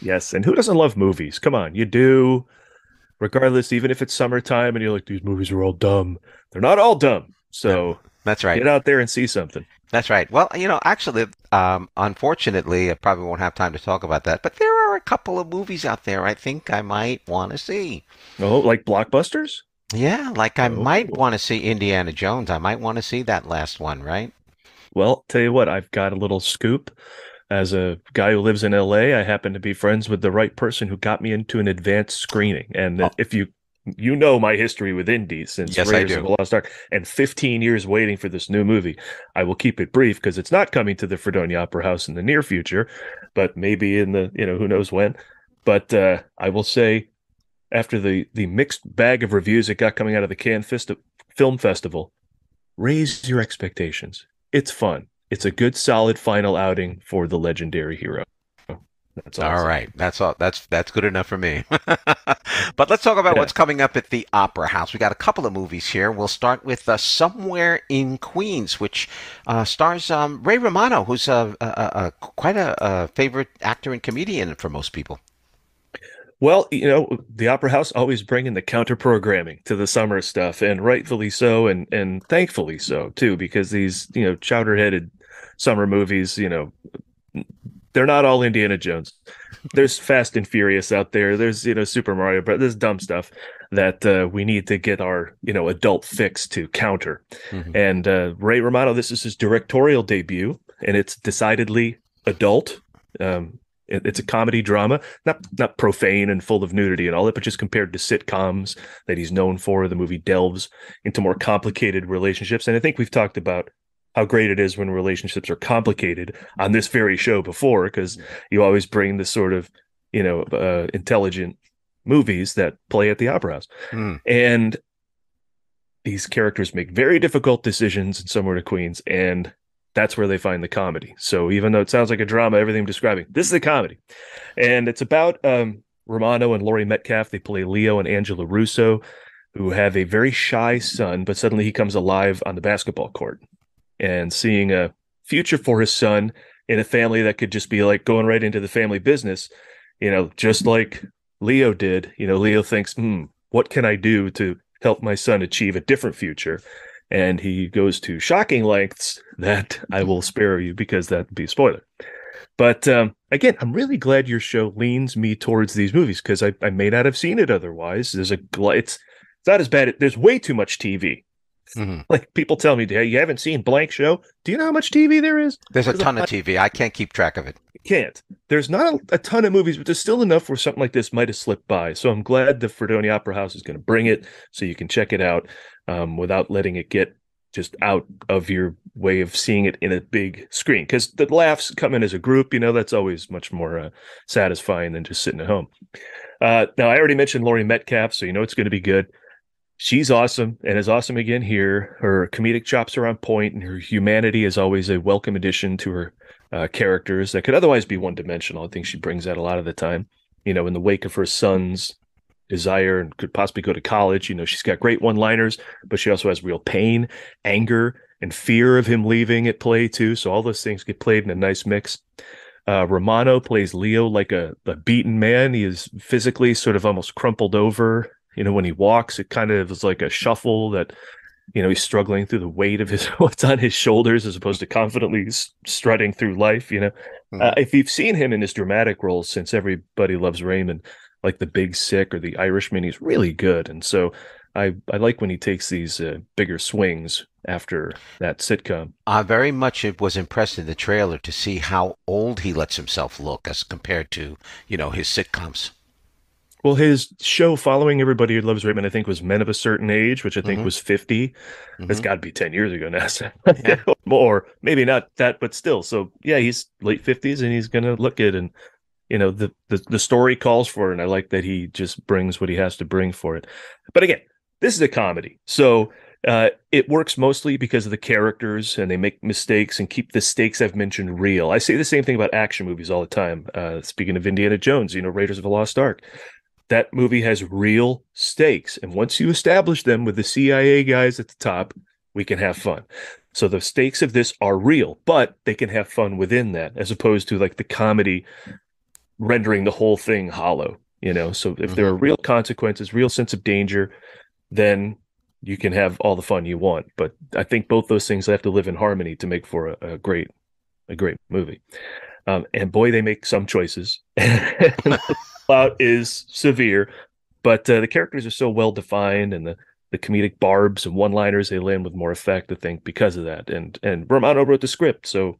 Yes, and who doesn't love movies? Come on, you do. Regardless, even if it's summertime and you're like, these movies are all dumb. They're not all dumb. So That's right. get out there and see something. That's right. Well, you know, actually, um, unfortunately, I probably won't have time to talk about that. But there are a couple of movies out there I think I might want to see. Oh, like blockbusters? Yeah, like I Oh. might want to see Indiana Jones. I might want to see that last one, right? Well, tell you what, I've got a little scoop. As a guy who lives in LA, I happen to be friends with the right person who got me into an advanced screening. And Oh. if you you know my history with indies since Yes, Raiders of the Lost Ark and 15 years waiting for this new movie. I will keep it brief because it's not coming to the Fredonia Opera House in the near future, but maybe in the, you know, who knows when. But uh, I will say after the the mixed bag of reviews it got coming out of the Cannes Festi- Film Festival, raise your expectations. It's fun. It's a good, solid final outing for the legendary hero. That's all. I'll All right, that's all. That's that's good enough for me. [LAUGHS] but let's talk about Yeah. what's coming up at the Opera House. We got a couple of movies here. We'll start with uh, Somewhere in Queens, which uh, stars um, Ray Romano, who's a, a, a, a quite a, a favorite actor and comedian for most people. Well, you know, the Opera House always bringing the counter programming to the summer stuff, and rightfully so, and and thankfully so too, because these you know chowder-headed summer movies, you know, they're not all Indiana Jones. There's Fast and Furious out there. There's you know Super Mario, but there's dumb stuff that uh, we need to get our you know adult fix to counter. Mhm. And uh, Ray Romano, this is his directorial debut, and it's decidedly adult. Um, it- it's a comedy drama, not not profane and full of nudity and all that, but just compared to sitcoms that he's known for. The movie delves into more complicated relationships, and I think we've talked about how great it is when relationships are complicated on this very show before, because you always bring the sort of you know uh, intelligent movies that play at the opera house, Mm. and these characters make very difficult decisions in Somewhere to Queens, and that's where they find the comedy. So even though it sounds like a drama, everything I'm describing, this is a comedy, and it's about um, Romano and Laurie Metcalf. They play Leo and Angela Russo, who have a very shy son, but suddenly he comes alive on the basketball court, and seeing a future for his son in a family that could just be like going right into the family business, you know, just like Leo did. You know, Leo thinks, hmm, what can I do to help my son achieve a different future? And he goes to shocking lengths that I will spare you because that'd be a spoiler. But um, again, I'm really glad your show leans me towards these movies because I, I may not have seen it otherwise. There's a it's it's not as bad. There's way too much TV. Mhm. [LAUGHS] Like people tell me, hey, you haven't seen blank show. Do you know how much TV there is? There's a There's a ton of TV. I can't keep track of it. can't. There's not a, a ton of movies, but there's still enough where something like this might have slipped by. So I'm glad the Fredonia Opera House is going to bring it so you can check it out um, without letting it get just out of your way of seeing it in a big screen. Because the laughs come in as a group, you know, that's always much more uh, satisfying than just sitting at home. Uh, now, I already mentioned Laurie Metcalf, so you know it's going to be good. She's awesome and is awesome again here. Her comedic chops are on point, and her humanity is always a welcome addition to her uh, characters that could otherwise be one dimensional. I think she brings that a lot of the time. You know, in the wake of her son's desire and could possibly go to college, you know, she's got great one liners, but she also has real pain, anger, and fear of him leaving at play too. So all those things get played in a nice mix. Uh, Romano plays Leo like a, a beaten man. He is physically sort of almost crumpled over. You know, when he walks, it kind of is like a shuffle that you know he's struggling through the weight of his [LAUGHS] what's on his shoulders as opposed to confidently strutting through life you know Mhm. uh, if you've seen him in his dramatic roles since everybody loves raymond like the big sick or the irishman he's really good and so i i like when he takes these uh, bigger swings after that sitcom I very much was impressed in the trailer to see how old he lets himself look as compared to, you know, his sitcoms. Well his show following everybody who loves raymond i think was men of a certain age which i think Mhm. was 50 It's Mhm. got to be 10 years ago now. So. Yeah. [LAUGHS] More, maybe not that, but still. So, yeah, he's late 50s and he's going to look it. And, you know, the, the, the story calls for it. And I like that he just brings what he has to bring for it. But again, this is a comedy. So uh, it works mostly because of the characters and they make mistakes and keep the stakes I've mentioned real. I say the same thing about action movies all the time. Uh, speaking of Indiana Jones, you know, Raiders of the Lost Ark that movie has real stakes. And once you establish them with the CIA guys at the top, we can have fun. So the stakes of this are real, but they can have fun within that, as opposed to like the comedy rendering the whole thing hollow. You know, so if there are real consequences, real sense of danger, then you can have all the fun you want. But I think both those things have to live in harmony to make for a, a great, a great movie. Um, and boy, they make some choices. [LAUGHS] plot is severe, but uh, the characters are so well defined, and the the comedic barbs and one liners they land with more effect. I think because of that. And and Romano wrote the script, so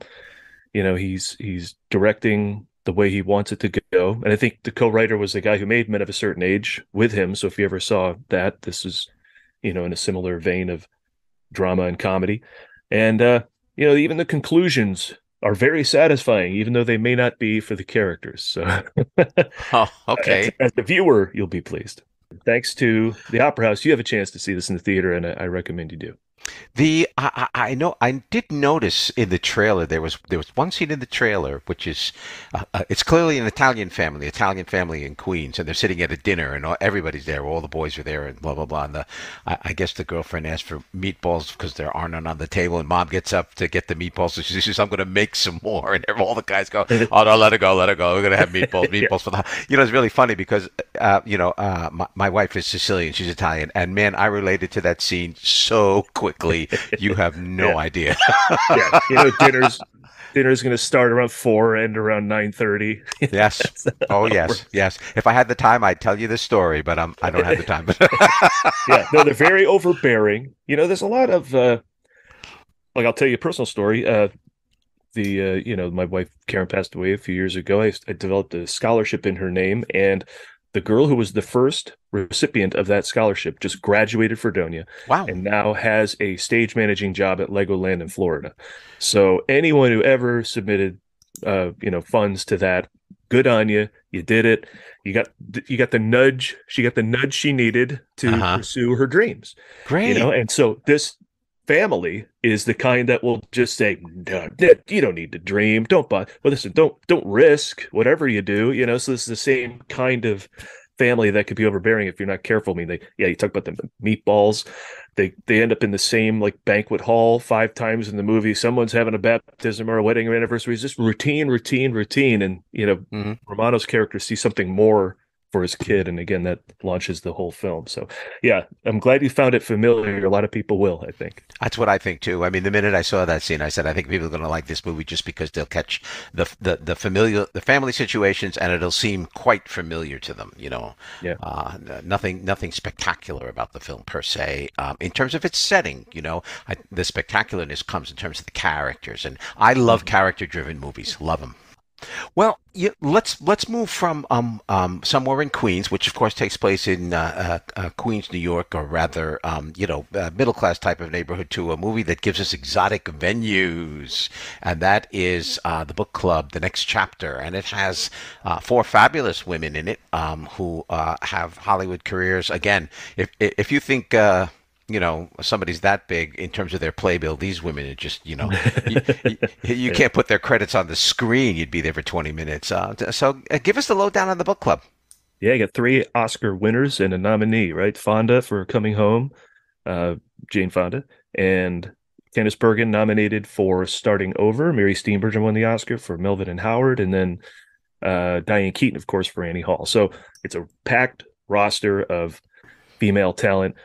you know he's he's directing the way he wants it to go. And I think the co-writer was the guy who made Men of a Certain Age with him. So if you ever saw that, this is you know in a similar vein of drama and comedy. And uh, you know even the conclusions are very satisfying, even though they may not be for the characters. So [LAUGHS] Oh, okay. as, as the viewer, you'll be pleased. Thanks to the Opera House, you have a chance to see this in the theater, and I, I recommend you do. The I, I know I did notice in the trailer there was there was one scene in the trailer which is uh, uh, it's clearly an Italian family, Italian family in Queens, and they're sitting at a dinner and all, everybody's there, all the boys are there, and blah blah blah. And the I, I guess the girlfriend asked for meatballs because there are none on the table, and mom gets up to get the meatballs, so she says, "I'm going to make some more," [LAUGHS] and all the guys go, [LAUGHS] "Oh no, let her go, let her go. We're going to have meatballs, [LAUGHS] meatballs for the." You know, it's really funny because uh, you know uh, my my wife is Sicilian, she's Italian, and man, I related to that scene so quickly. You have no Yeah. idea. [LAUGHS] yeah, you know, dinners dinner's going to start around four and around nine thirty. [LAUGHS] Yes. Oh yes, yes. If I had the time, I'd tell you this story, but um, I don't have the time. [LAUGHS] yeah, no, they're very overbearing. You know, there's a lot of uh, like I'll tell you a personal story. Uh, the uh, you know my wife Karen passed away a few years ago. I, I developed a scholarship in her name, and the girl who was the first recipient of that scholarship just graduated Fredonia. Wow. And now has a stage managing job at Legoland in Florida. So anyone who ever submitted uh, you know, funds to that, good on you. You did it. You got you got the nudge. She got the nudge she needed to Uh-huh. pursue her dreams. Great. You know, and so this family is the kind that will just say, no, you don't need to dream. Don't buy. Well, listen, don't don't risk whatever you do. You know, so this is the same kind of family that could be overbearing if you're not careful. I mean, they yeah, you talk about the meatballs. They they end up in the same like banquet hall five times in the movie. Someone's having a baptism or a wedding or anniversary. It's just routine, routine, routine. And you know, Mhm. Romano's character sees something more for his kid, and again, that launches the whole film. So yeah, I'm glad you found it familiar. A lot of people will, I think. That's what I think too. I mean, the minute I saw that scene, I said, I think people are going to like this movie just because they'll catch the the the familiar the family situations, and it'll seem quite familiar to them. You know, Yeah. uh, nothing nothing spectacular about the film per se. Um, in terms of its setting, you know, I, the spectacularness comes in terms of the characters, and I love character driven movies. Love them. Well, yeah, let's let's move from um, um, somewhere in Queens, which of course takes place in uh, uh, uh, Queens, New York, or rather, um, you know, uh, middle class type of neighborhood, to a movie that gives us exotic venues, and that is uh, the book club, the next chapter, and it has uh, four fabulous women in it um, who have Hollywood careers. Again, if if you think. You know somebody's that big in terms of their playbill these women are just you know [LAUGHS] you, you, you can't put their credits on the screen you'd be there for 20 minutes uh, so uh, give us the lowdown on the book club Yeah, you got three Oscar winners and a nominee, right? Fonda for Coming Home, uh, Jane Fonda, and Candice Bergen nominated for Starting Over. Mary Steenburgen won the Oscar for Melvin and Howard, and then uh, Diane Keaton, of course, for Annie Hall. So it's a packed roster of female talent.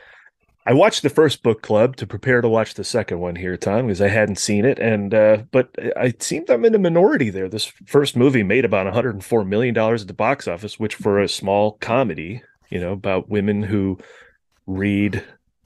I watched the first book club to prepare to watch the second one here, Tom, because I hadn't seen it, and uh, but I it seemed I'm in a minority there. This first movie made about 104 million dollars at the box office, which for a small comedy, you know, about women who read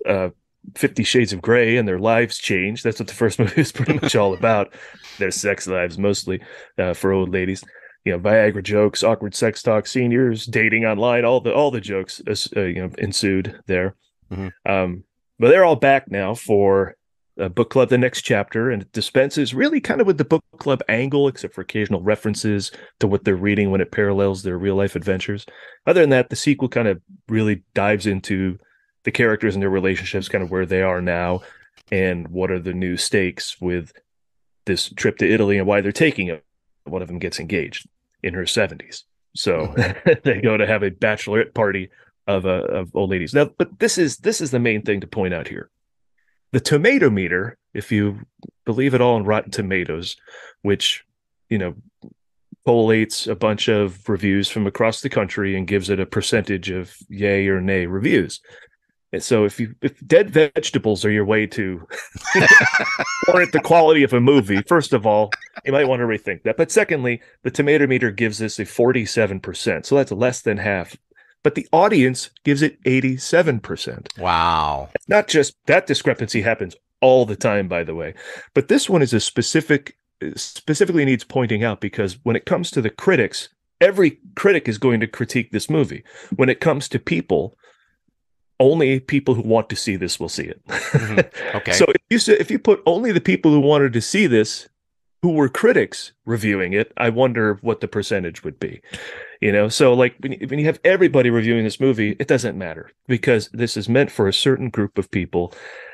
uh, Fifty Shades of Grey and their lives change. That's what the first [LAUGHS] movie is pretty much all about. Their sex lives, mostly uh, for old ladies. You know, Viagra jokes, awkward sex talk, seniors dating online, all the all the jokes, uh, you know, ensued there. Mhm. Um, but they're all back now for uh, book club the next chapter and it dispenses really kind of with the book club angle except for occasional references to what they're reading when it parallels their real life adventures. Other than that the sequel kind of really dives into the characters and their relationships kind of where they are now and what are the new stakes with this trip to italy and why they're taking it. One of them gets engaged in her 70s so [LAUGHS] they go to have a bachelorette party of uh, of old ladies. Now, but this is this is the main thing to point out here. The tomato meter, if you believe it all in Rotten Tomatoes, which you know collates a bunch of reviews from across the country and gives it a percentage of yay or nay reviews. And so if you if dead vegetables are your way to [LAUGHS] warrant the quality of a movie, first of all, you might want to rethink that. But secondly, the tomato meter gives this a 47%. So that's less than half. But the audience gives it 87%. wow not just that discrepancy happens all the time, by the way. But this one is a specific, specifically needs pointing out because when it comes to the critics, every critic is going to critique this movie. When it comes to people, only people who want to see this will see it. Mm-hmm. [LAUGHS] okay So if you if you put only the people who wanted to see this, who were critics reviewing it, I wonder what the percentage would be. You know, so like when you, when you have everybody reviewing this movie, it doesn't matter because this is meant for a certain group of people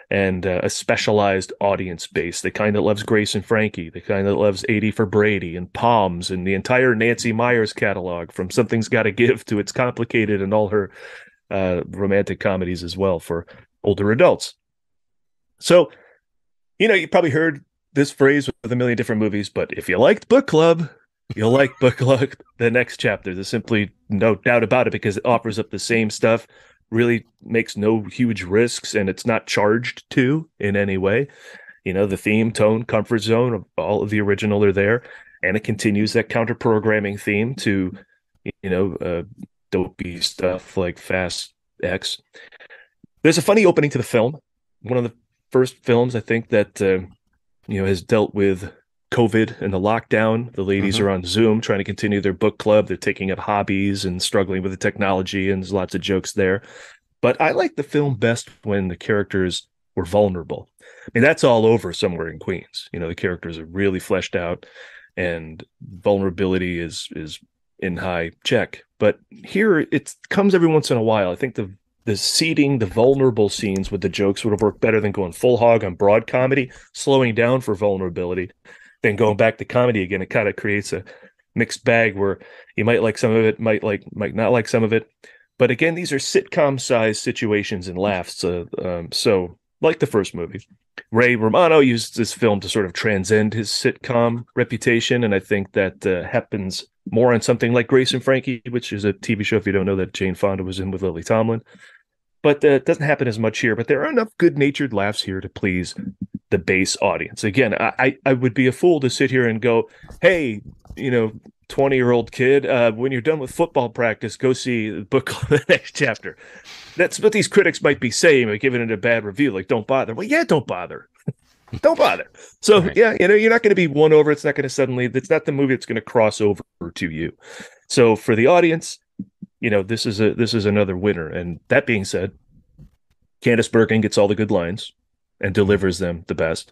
and uh, a specialized audience base. The kind that loves Grace and Frankie, the kind that loves 80 for Brady and Poms and the entire Nancy Meyers catalog from Something's Gotta Give to It's Complicated and all her uh, romantic comedies as well for older adults. So, you know, you probably heard this phrase with a million different movies, but if you liked Book Club, you'll like Book Club [LAUGHS] the next chapter. There's simply no doubt about it because it offers up the same stuff, really makes no huge risks, and it's not charged to in any way. You know, the theme, tone, comfort zone of all of the original are there, and it continues that counter programming theme to, you know, uh, dopey stuff like Fast X. There's a funny opening to the film. One of the first films I think that uh, you know has dealt with COVID and the lockdown. The ladies Mhm. are on Zoom trying to continue their book club. They're taking up hobbies and struggling with the technology, and there's lots of jokes there. But I like the film best when the characters were vulnerable. I mean, that's all over somewhere in Queens. You know, the characters are really fleshed out, and vulnerability is is in high check. But here it comes every once in a while. I think the the seeding, the vulnerable scenes with the jokes would have worked better than going full hog on broad comedy, slowing down for vulnerability, then going back to comedy again. It kind of creates a mixed bag where you might like some of it, might like might not like some of it. But again, these are sitcom sized situations and laughs. Uh, um, so like the first movie, Ray Romano used this film to sort of transcend his sitcom reputation, and I think that uh, happens more on something like Grace and Frankie, which is a TV show. If you don't know that Jane Fonda was in with Lily Tomlin, but uh, it doesn't happen as much here. But there are enough good-natured laughs here to please the base audience. Again, I I, I would be a fool to sit here and go, "Hey, you know." 20 year old kid uh, when you're done with football practice go see the book [LAUGHS] the next chapter. That's what these critics might be saying giving it a bad review like don't bother. Well yeah don't bother. [LAUGHS] Don't bother. So Right. yeah you know you're not going to be won over it's not going to suddenly it's not the movie that's going to cross over to you. So for the audience you know this is a this is another winner. And that being said candice bergen gets all the good lines and delivers them the best.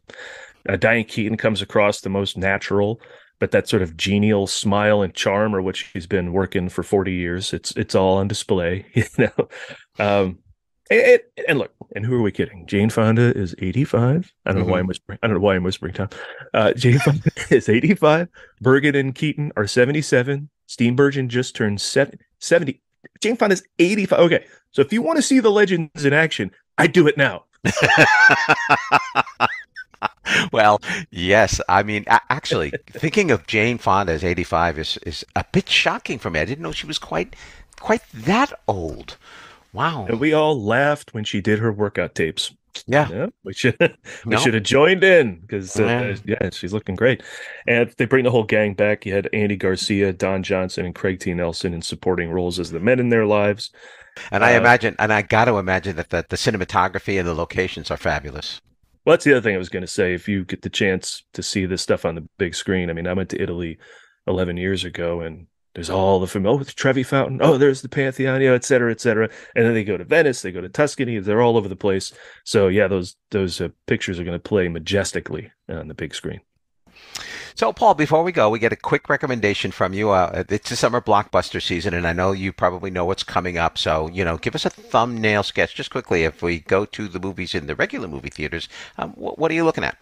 Uh, diane keaton comes across the most natural but that sort of genial smile and charm or what she's been working for 40 years. It's it's all on display [LAUGHS] you know? Um and, and look and who are we kidding? Jane fonda is 85 i don't know why i'm whispering i don't know why i'm whispering tom. Uh [LAUGHS] jane fonda is 85 bergen and keaton are 77 steenburgen just turned 70 jane fonda's 85 okay so if you want to see the legends in action i do it now [LAUGHS] well, yes. I mean, actually, thinking of Jane Fonda as 85 is, is a bit shocking for me. I didn't know she was quite quite that old. Wow. and we all laughed when she did her workout tapes Yeah. Yeah, we should [LAUGHS] we No. should have joined in because uh, Yeah. yeah, she's looking great. And they bring the whole gang back. You had Andy Garcia, Don Johnson, and Craig T. Nelson in supporting roles as the men in their lives. And I Uh, imagine, and I got to imagine that the, the cinematography and the locations are fabulous. Well, that's the other thing I was going to say. If you get the chance to see this stuff on the big screen, I mean, I went to Italy eleven years ago, and there's all the familiar, oh, the Trevi Fountain. Oh, there's the Pantheon. Et cetera, et cetera. And then they go to Venice. They go to Tuscany. They're all over the place. So yeah, those those uh, pictures are going to play majestically on the big screen. So, Paul, before we go, we get a quick recommendation from you. Uh, it's the summer blockbuster season, and I know you probably know what's coming up. So, you know, give us a thumbnail sketch just quickly. If we go to the movies in the regular movie theaters, um, what, what are you looking at?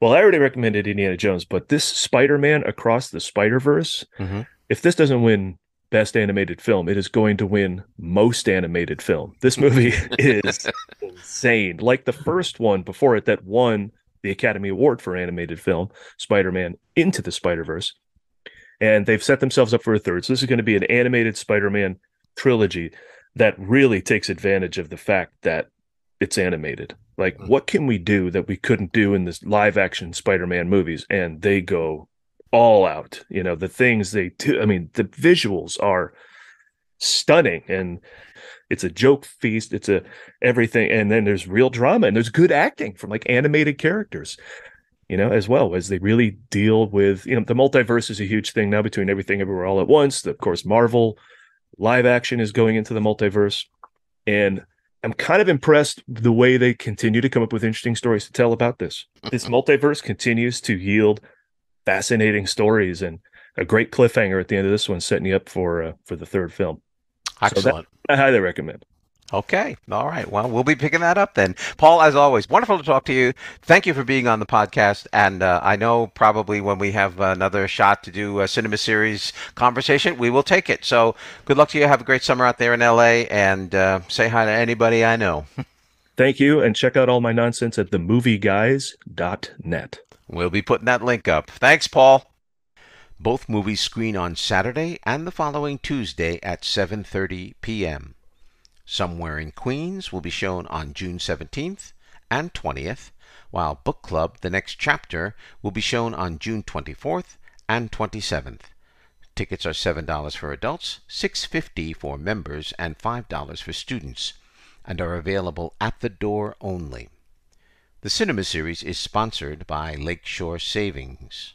Well, I already recommended Indiana Jones, but this Spider-Man Across the Spider-Verse, Mhm. if this doesn't win Best Animated Film, it is going to win Most Animated Film. This movie [LAUGHS] is insane. Like the first one before it that won the Academy Award for Animated Film, Spider-Man Into the Spider-Verse. And they've set themselves up for a third. So this is going to be an animated Spider-Man trilogy that really takes advantage of the fact that it's animated. Like, mm-hmm. what can we do that we couldn't do in this live action Spider Man movies? And they go all out. You know, the things they do. I mean, the visuals are stunning and it's a joke feast. It's a everything. And then there's real drama and there's good acting from like animated characters, you know, as well as they really deal with, you know, the multiverse is a huge thing now between everything everywhere all at once. Of course, Marvel live action is going into the multiverse. And I'm kind of impressed the way they continue to come up with interesting stories to tell about this. This [LAUGHS] multiverse continues to yield fascinating stories and a great cliffhanger at the end of this one, setting you up for uh, for the third film. that- Excellent. I highly recommend. Okay. All right. Well, we'll be picking that up then. Paul, as always, wonderful to talk to you. Thank you for being on the podcast. And uh, I know probably when we have another shot to do a cinema series conversation, we will take it. So good luck to you. Have a great summer out there in LA and uh, say hi to anybody I know. [LAUGHS] Thank you, and check out all my nonsense at themovieguys.net. We'll be putting that link up. Thanks, Paul. Both movies screen on Saturday and the following Tuesday at 7:30 p.m. Somewhere in Queens will be shown on June 17th and 20th, while Book Club The Next Chapter will be shown on June 24th and 27th. Tickets are $7 for adults, $6.50 for members, and $5 for students, and are available at the door only. The cinema series is sponsored by Lakeshore Savings.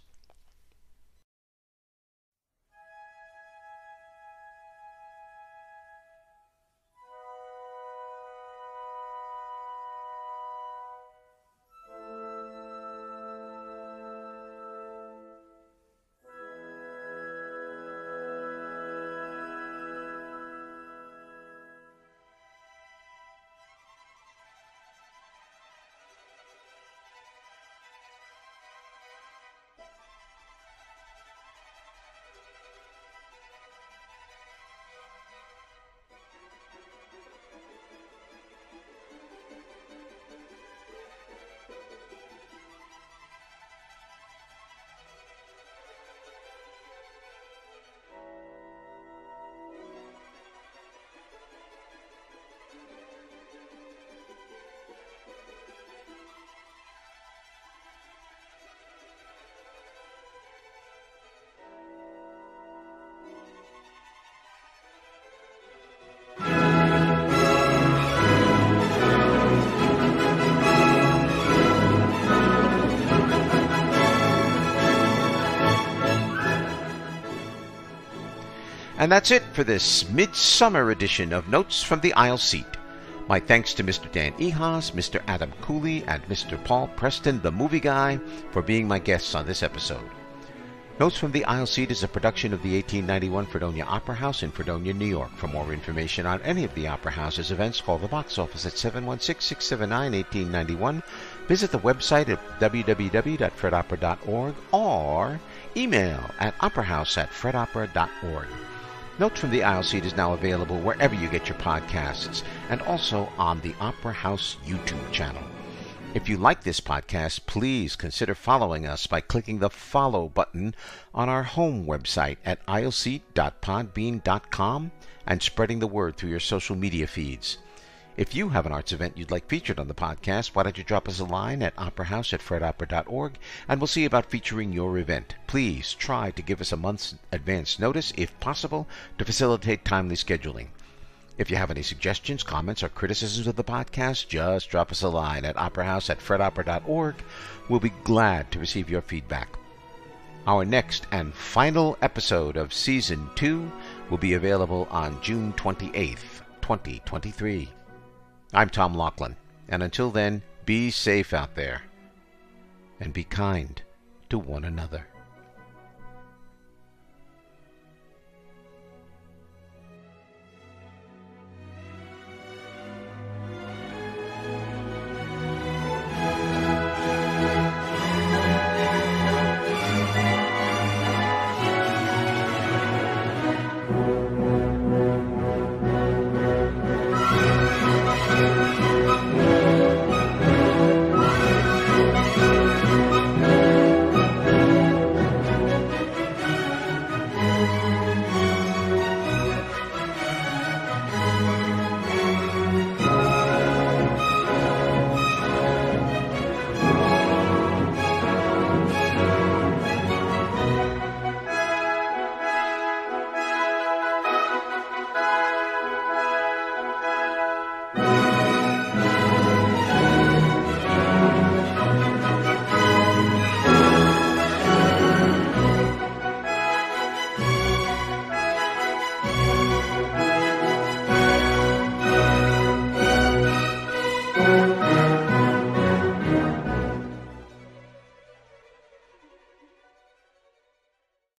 And that's it for this midsummer edition of Notes from the Aisle Seat. My thanks to Mr. Dan Ihasz, Mr. Adam Cooley, and Mr. Paul Preston, the movie guy, for being my guests on this episode. Notes from the Aisle Seat is a production of the 1891 Fredonia Opera House in Fredonia, New York. For more information on any of the Opera House's events, call the box office at 716-679-1891, visit the website at www.fredopera.org, or email at operahouse at fredopera.org. Notes from the Aisle Seat is now available wherever you get your podcasts and also on the Opera House YouTube channel. If you like this podcast, please consider following us by clicking the follow button on our home website at aisleseat.podbean.com and spreading the word through your social media feeds. If you have an arts event you'd like featured on the podcast, why don't you drop us a line at operahouse at fredopera.org and we'll see about featuring your event. Please try to give us a month's advance notice, if possible, to facilitate timely scheduling. If you have any suggestions, comments, or criticisms of the podcast, just drop us a line at operahouse at fredopera.org. We'll be glad to receive your feedback. Our next and final episode of Season 2 will be available on June 28th, 2023. I'm Tom Loughlin, and until then, be safe out there and be kind to one another.